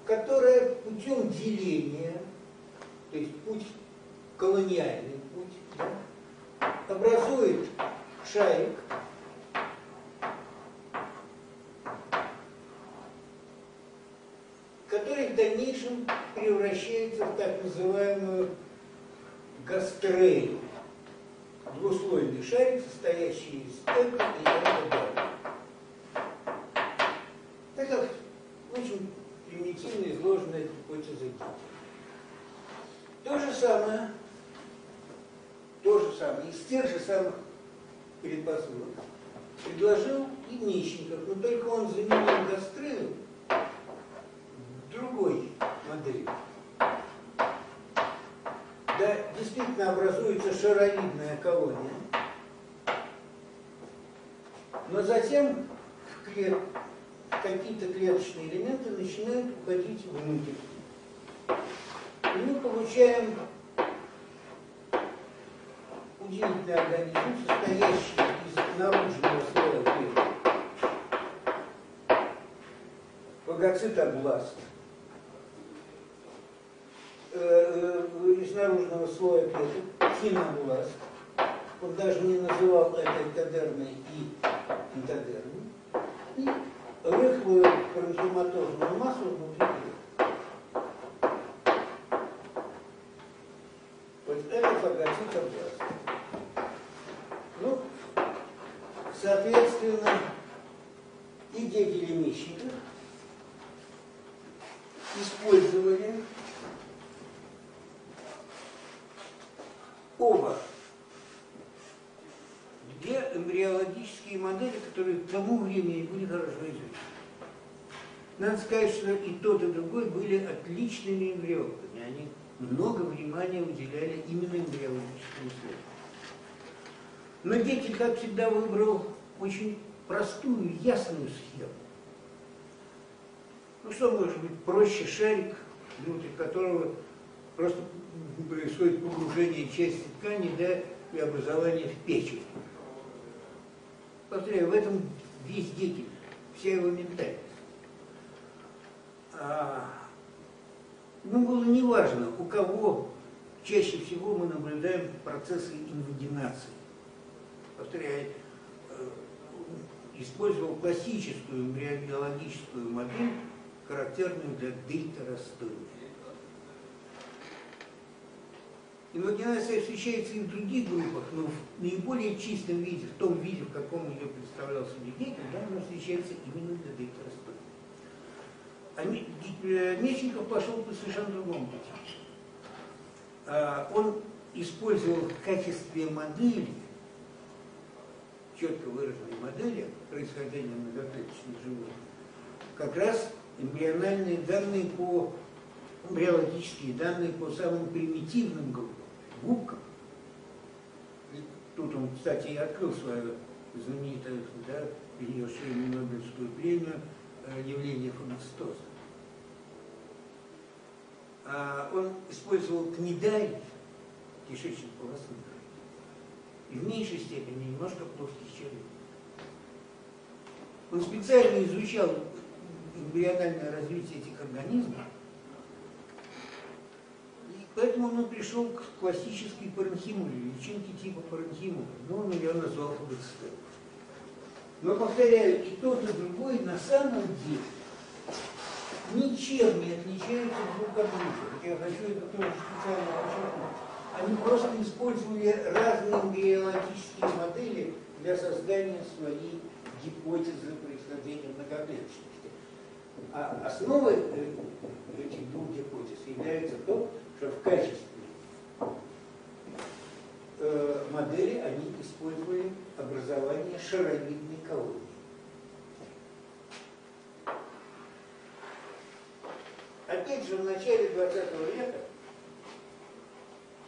которая путем деления, то есть путь колониальный путь, да, образует шарик, который в дальнейшем превращается в так называемую гастрею. Двуслойный шарик, состоящий из стека и ядра. Это очень примитивно изложенная гипотеза Гитлера. То же самое, то же самое, из тех же самых предпосылок предложил и Мищенков, но только он заменил гастрею другой модели. Да, действительно образуется шаровидная колония, но затем клет... какие-то клеточные элементы начинают уходить внутрь. И мы получаем удивительный организм, состоящий из наружного слоя клеток. Фагоцитобласт – из наружного слоя клеток, хинобласт. Он даже не называл это эктодермой и энтодермой. И рыхлую паренхематозную массу внутри клеток. Вот это фагоцитобласт. Ну, соответственно, и Гегель и использовали оба две эмбриологические модели, которые к тому времени были хорошо изучены. Надо сказать, что и тот, и другой были отличными эмбриологами. Они много внимания уделяли именно эмбриологическому исследованию. Но Гекель, как всегда, выбрал очень простую, ясную схему. Ну что может быть проще шарик, внутри которого просто происходит погружение части ткани да, и образование в печень. Повторяю, в этом весь Гекель, вся его ментальность. А, ну, было неважно, у кого чаще всего мы наблюдаем процессы инвагинации. Повторяю, э, использовал классическую эмбриологическую модель, характерную для дейтеростония. Имагинация встречается и в других группах, но в наиболее чистом виде, в том виде, в каком ее представлял себе Гегель, да, она встречается именно для дейтеростония. А Мечников пошел по совершенно другому пути. А, он использовал в качестве модели, четко выраженной модели происхождения многоклеточных животных, как раз эмбриональные данные по эмбриологические данные по самым примитивным группам, губкам. Тут он, кстати, и открыл свою знаменитую, да, принесшую Нобелевскую премию Э, явление фагоцитоза. А он использовал книдарий кишечно-полостных и в меньшей степени немножко плоских червей. Он специально изучал эмбриональное развитие этих организмов, поэтому он пришел к классической паренхимуле, личинке типа паренхимула, но он ее назвал фагоцитозом. Но, повторяю, и тот, и другой на самом деле ничем не отличаются друг от друга. Я хочу это тоже специально подчеркнуть. Они просто использовали разные биологические модели для создания своей гипотезы происхождения многоклеточности. А основой э, этих двух гипотез является то, что в качестве э, модели они использовали образование шаровидной колонии. Опять же, в начале 20 века,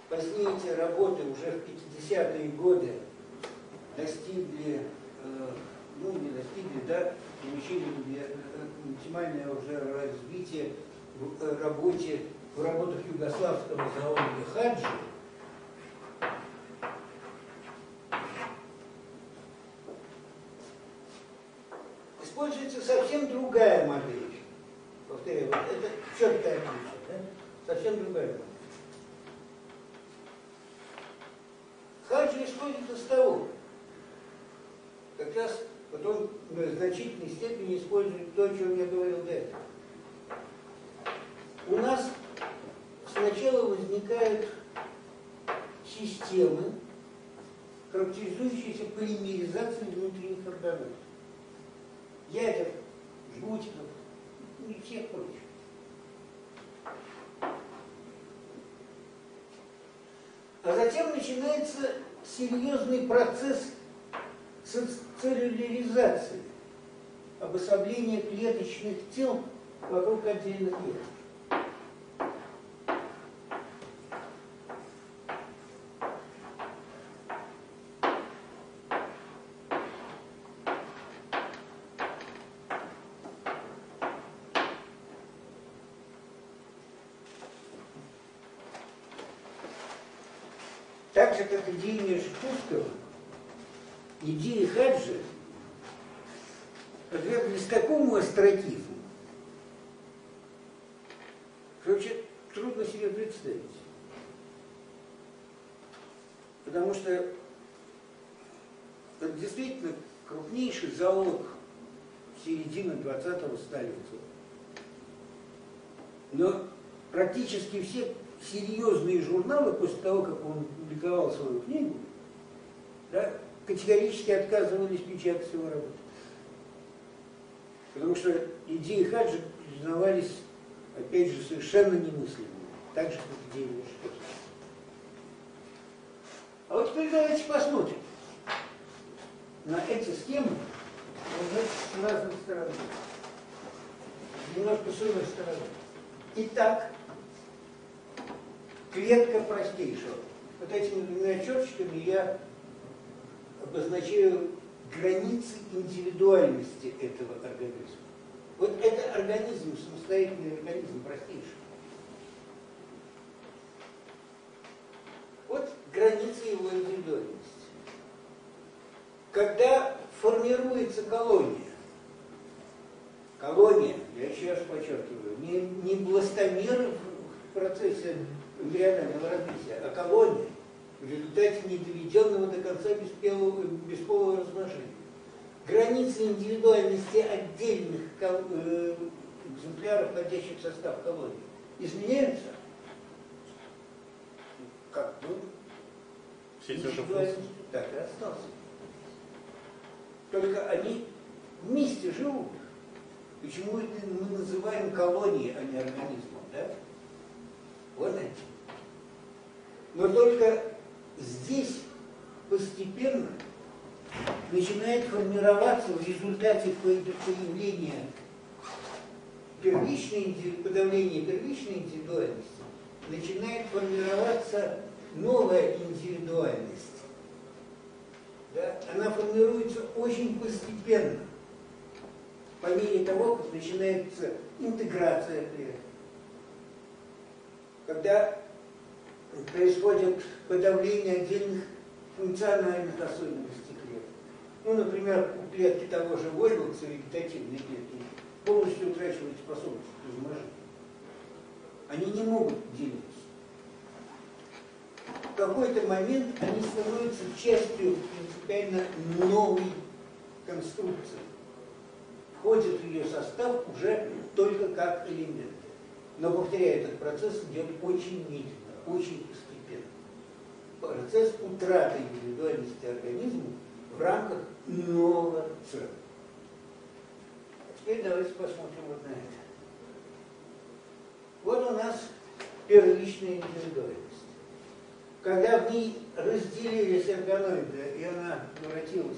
позднее эти работы уже в 50-е годы достигли, э, ну не достигли, да, получили э, максимальное уже развитие в работе, в работах югославского зоологии Хаджи, используется совсем другая модель. Повторяю, вот это четкое отличие, да? совсем другая модель. Хаджи исходит из того, как раз вот он в значительной степени использует то, о чем я говорил до этого. У нас сначала возникают системы, характеризующиеся полимеризацией внутренних организмов ядер, жгутиков и всех прочих. А затем начинается серьезный процесс целлюляризации, обособления клеточных тел вокруг отдельных ядер. Же, как идеи Межкутского, идеи Хаджи подверглись такому астротизму, что вообще трудно себе представить. Потому что это действительно крупнейший залог середины 20-го столетия. Но практически все серьезные журналы после того, как он публиковал свою книгу, да, категорически отказывались печатать его работу. Потому что идеи Хаджи признавались, опять же, совершенно немыслимыми, так же, как идеи Мешкова. А вот теперь давайте посмотрим. на эти схемы с разных сторон. Немножко с иной стороны. Итак, клетка простейшего. Вот этими двумя черточками я обозначаю границы индивидуальности этого организма. Вот это организм, самостоятельный организм, простейший. Вот границы его индивидуальности. Когда формируется колония, колония, я еще раз подчеркиваю, не, не бластомеры в процессе эмбрионального развития, а колония в результате недоведенного до конца бесполого, бесполого размножения. Границы индивидуальности отдельных э, экземпляров, входящих в состав колонии, изменяются? Как был? Те же Так и остался. Только они вместе живут. Почему это мы называем колонией, а не организмом, да? Вот это. Но только здесь постепенно начинает формироваться в результате появления первичной, подавления первичной индивидуальности, начинает формироваться новая индивидуальность. Да? Она формируется очень постепенно, по мере того, как начинается интеграция клеток. Когда происходит подавление отдельных функциональных особенностей клеток. Ну, например, у клетки того же Вольвакса, вегетативной клетки, полностью утрачивают способность к. Они не могут делиться. В какой-то момент они становятся частью принципиально новой конструкции. Входят в ее состав уже только как элементы. Но, повторяю, этот процесс идет очень медленно, очень постепенно. Процесс утраты индивидуальности организма в рамках нового цикла. А теперь давайте посмотрим вот на это. Вот у нас первичная индивидуальность. Когда в ней разделились органоиды, и она превратилась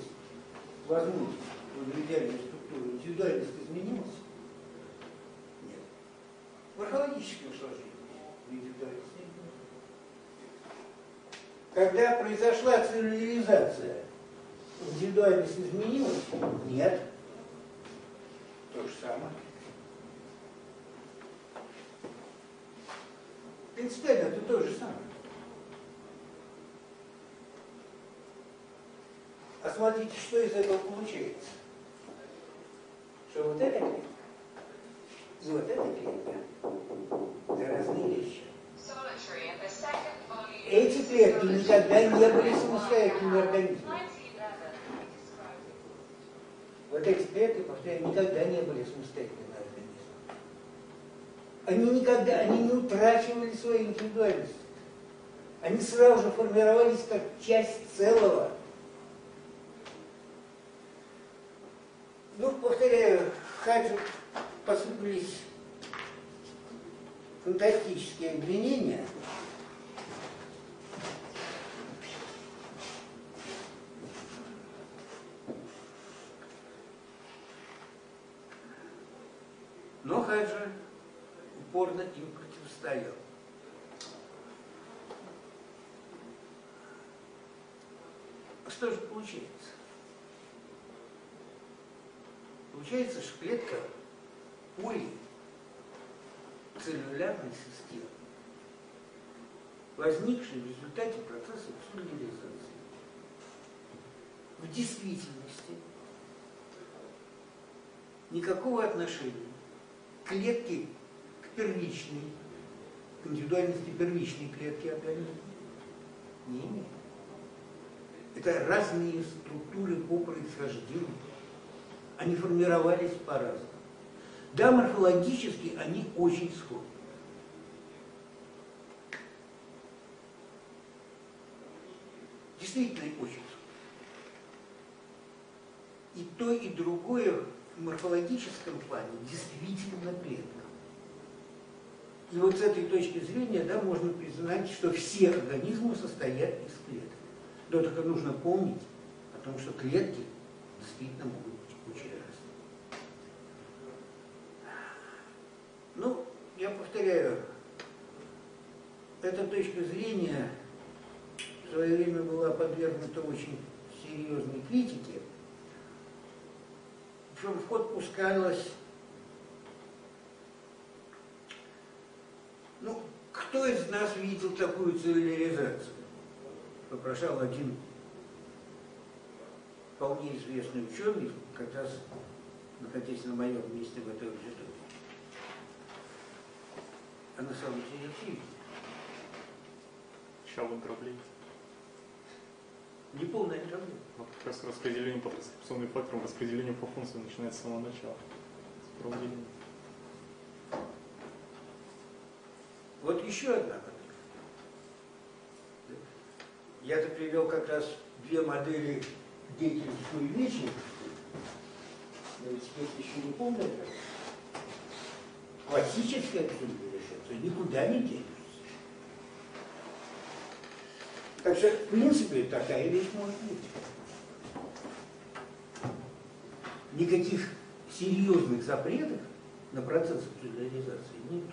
в одну в идеальную структуру, индивидуальность изменилась? Нет. Морфологическое усложнение индивидуальность Когда произошла целлюляризация, индивидуальность изменилась? Нет. То же самое. Принципиально это то же самое. А смотрите, что из этого получается. Что вот клетка и вот эта клетка это разные вещи. Эти клетки никогда не были самостоятельными организмами. Вот эти клетки, повторяю, никогда не были самостоятельными организмами. Они никогда, они не утрачивали свою индивидуальность. Они сразу же формировались как часть целого. Ну, повторяю, Хаджу посыпались фантастические обвинения. Но Хаджа упорно им противостоял. Что же получается? Получается, что клетка поли целлюлярной системы, возникшей в результате процесса целлюляризации, в действительности никакого отношения клетки к первичной, к индивидуальности первичной клетки организма не имеет. Это разные структуры по происхождению они формировались по-разному. Да, морфологически они очень схожи. Действительно очень схожи. И то, и другое в морфологическом плане действительно клетка. И вот с этой точки зрения, да, можно признать, что все организмы состоят из клеток. Но только нужно помнить о том, что клетки действительно могут быть очень разные. Ну, я повторяю, эта точка зрения в свое время была подвергнута очень серьезной критике, причем в ход пускалась Ну, кто из нас видел такую цивилизацию? Вопрошал один вполне известный ученый, как раз находясь на моем месте в этой аудитории. А на самом деле все видели. Щавлын дроблей. Неполная проблема. Ну, как раз распределение по транскрипционным факторам, распределение по функциям начинается с самого начала. С управления. Вот еще одна модель. Я-то привел как раз две модели деятельности вечных. Но ведь теперь еще не помню. Классическая цивилизация никуда не денется. Так что, в принципе, такая вещь может быть. Никаких серьезных запретов на процесс цивилизации нет.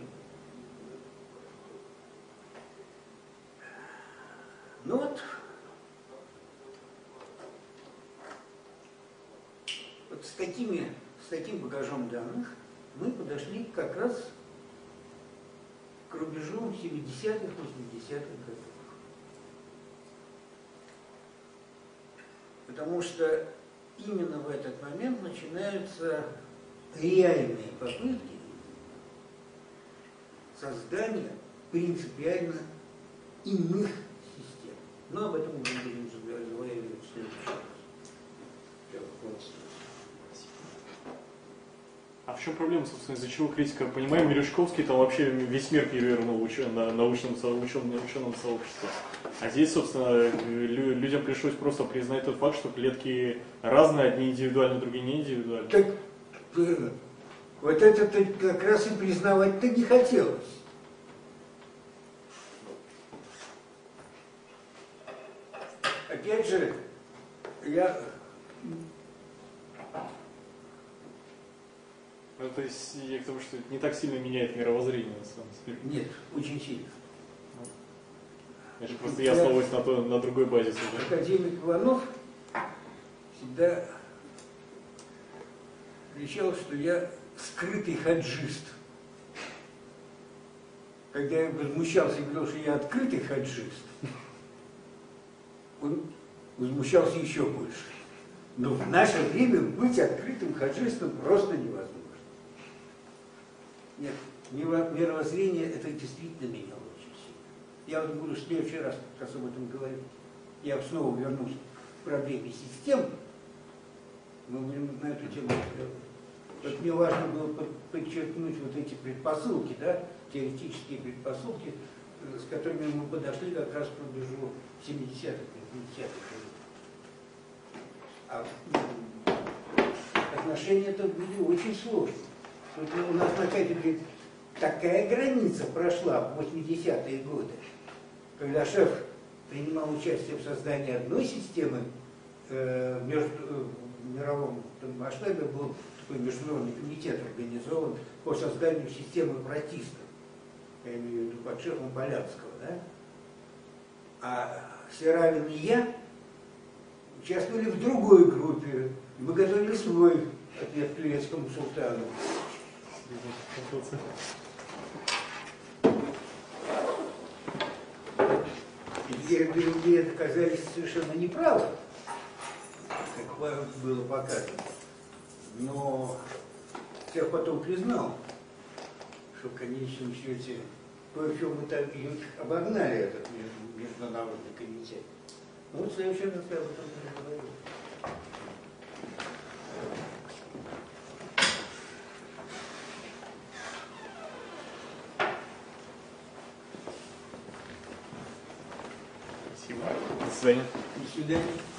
Ну вот, вот с, такими, с таким багажом данных подошли как раз к рубежу 70-х, 80-х годов. Потому что именно в этот момент начинаются реальные попытки создания принципиально иных систем. Но об этом мы будем разговаривать в следующий раз. Так, вот. А в чем проблема, собственно, из-за чего критика? Понимаем, Мережковский там вообще весь мир перевернул учен, на научном, ученом, ученом сообществе. А здесь, собственно, лю- людям пришлось просто признать тот факт, что клетки разные, одни индивидуальны, другие не индивидуальны. Так э, вот это как раз и признавать-то не хотелось. Опять же, я Ну, то есть, я к тому, что это не так сильно меняет мировоззрение, на самом деле. нет, очень сильно. Я же просто я основываюсь на, то, на другой базисе. уже. Академик Иванов всегда кричал, что я скрытый хаджист. Когда я возмущался и говорил, что я открытый хаджист, он возмущался еще больше. Но в наше время быть открытым хаджистом просто невозможно. Нет, миро- мировоззрение это действительно меняло очень сильно. Я вот буду в следующий раз как раз об этом говорить. Я снова вернусь к проблеме систем. Мы будем на эту тему. Вот мне важно было под- подчеркнуть вот эти предпосылки, да, теоретические предпосылки, э, с которыми мы подошли как раз к рубежу 70-х, 80-х годов. А м, отношения это были очень сложные. Вот у нас на кафедре такая граница прошла в 80-е годы, когда шеф принимал участие в создании одной системы, э, между, э, в мировом масштабе был такой международный комитет организован по созданию системы протистов. Я имею в виду под шефом Полянского, да? А Серавин и я участвовали в другой группе. Мы готовили свой ответ турецкому султану. И две другие оказались совершенно неправы, как бы- было показано. Но я потом признал, что в конечном счете кое в чем мы так и обогнали этот между- международный комитет. Ну, вот в следующий раз я об этом говорю. До свидания. До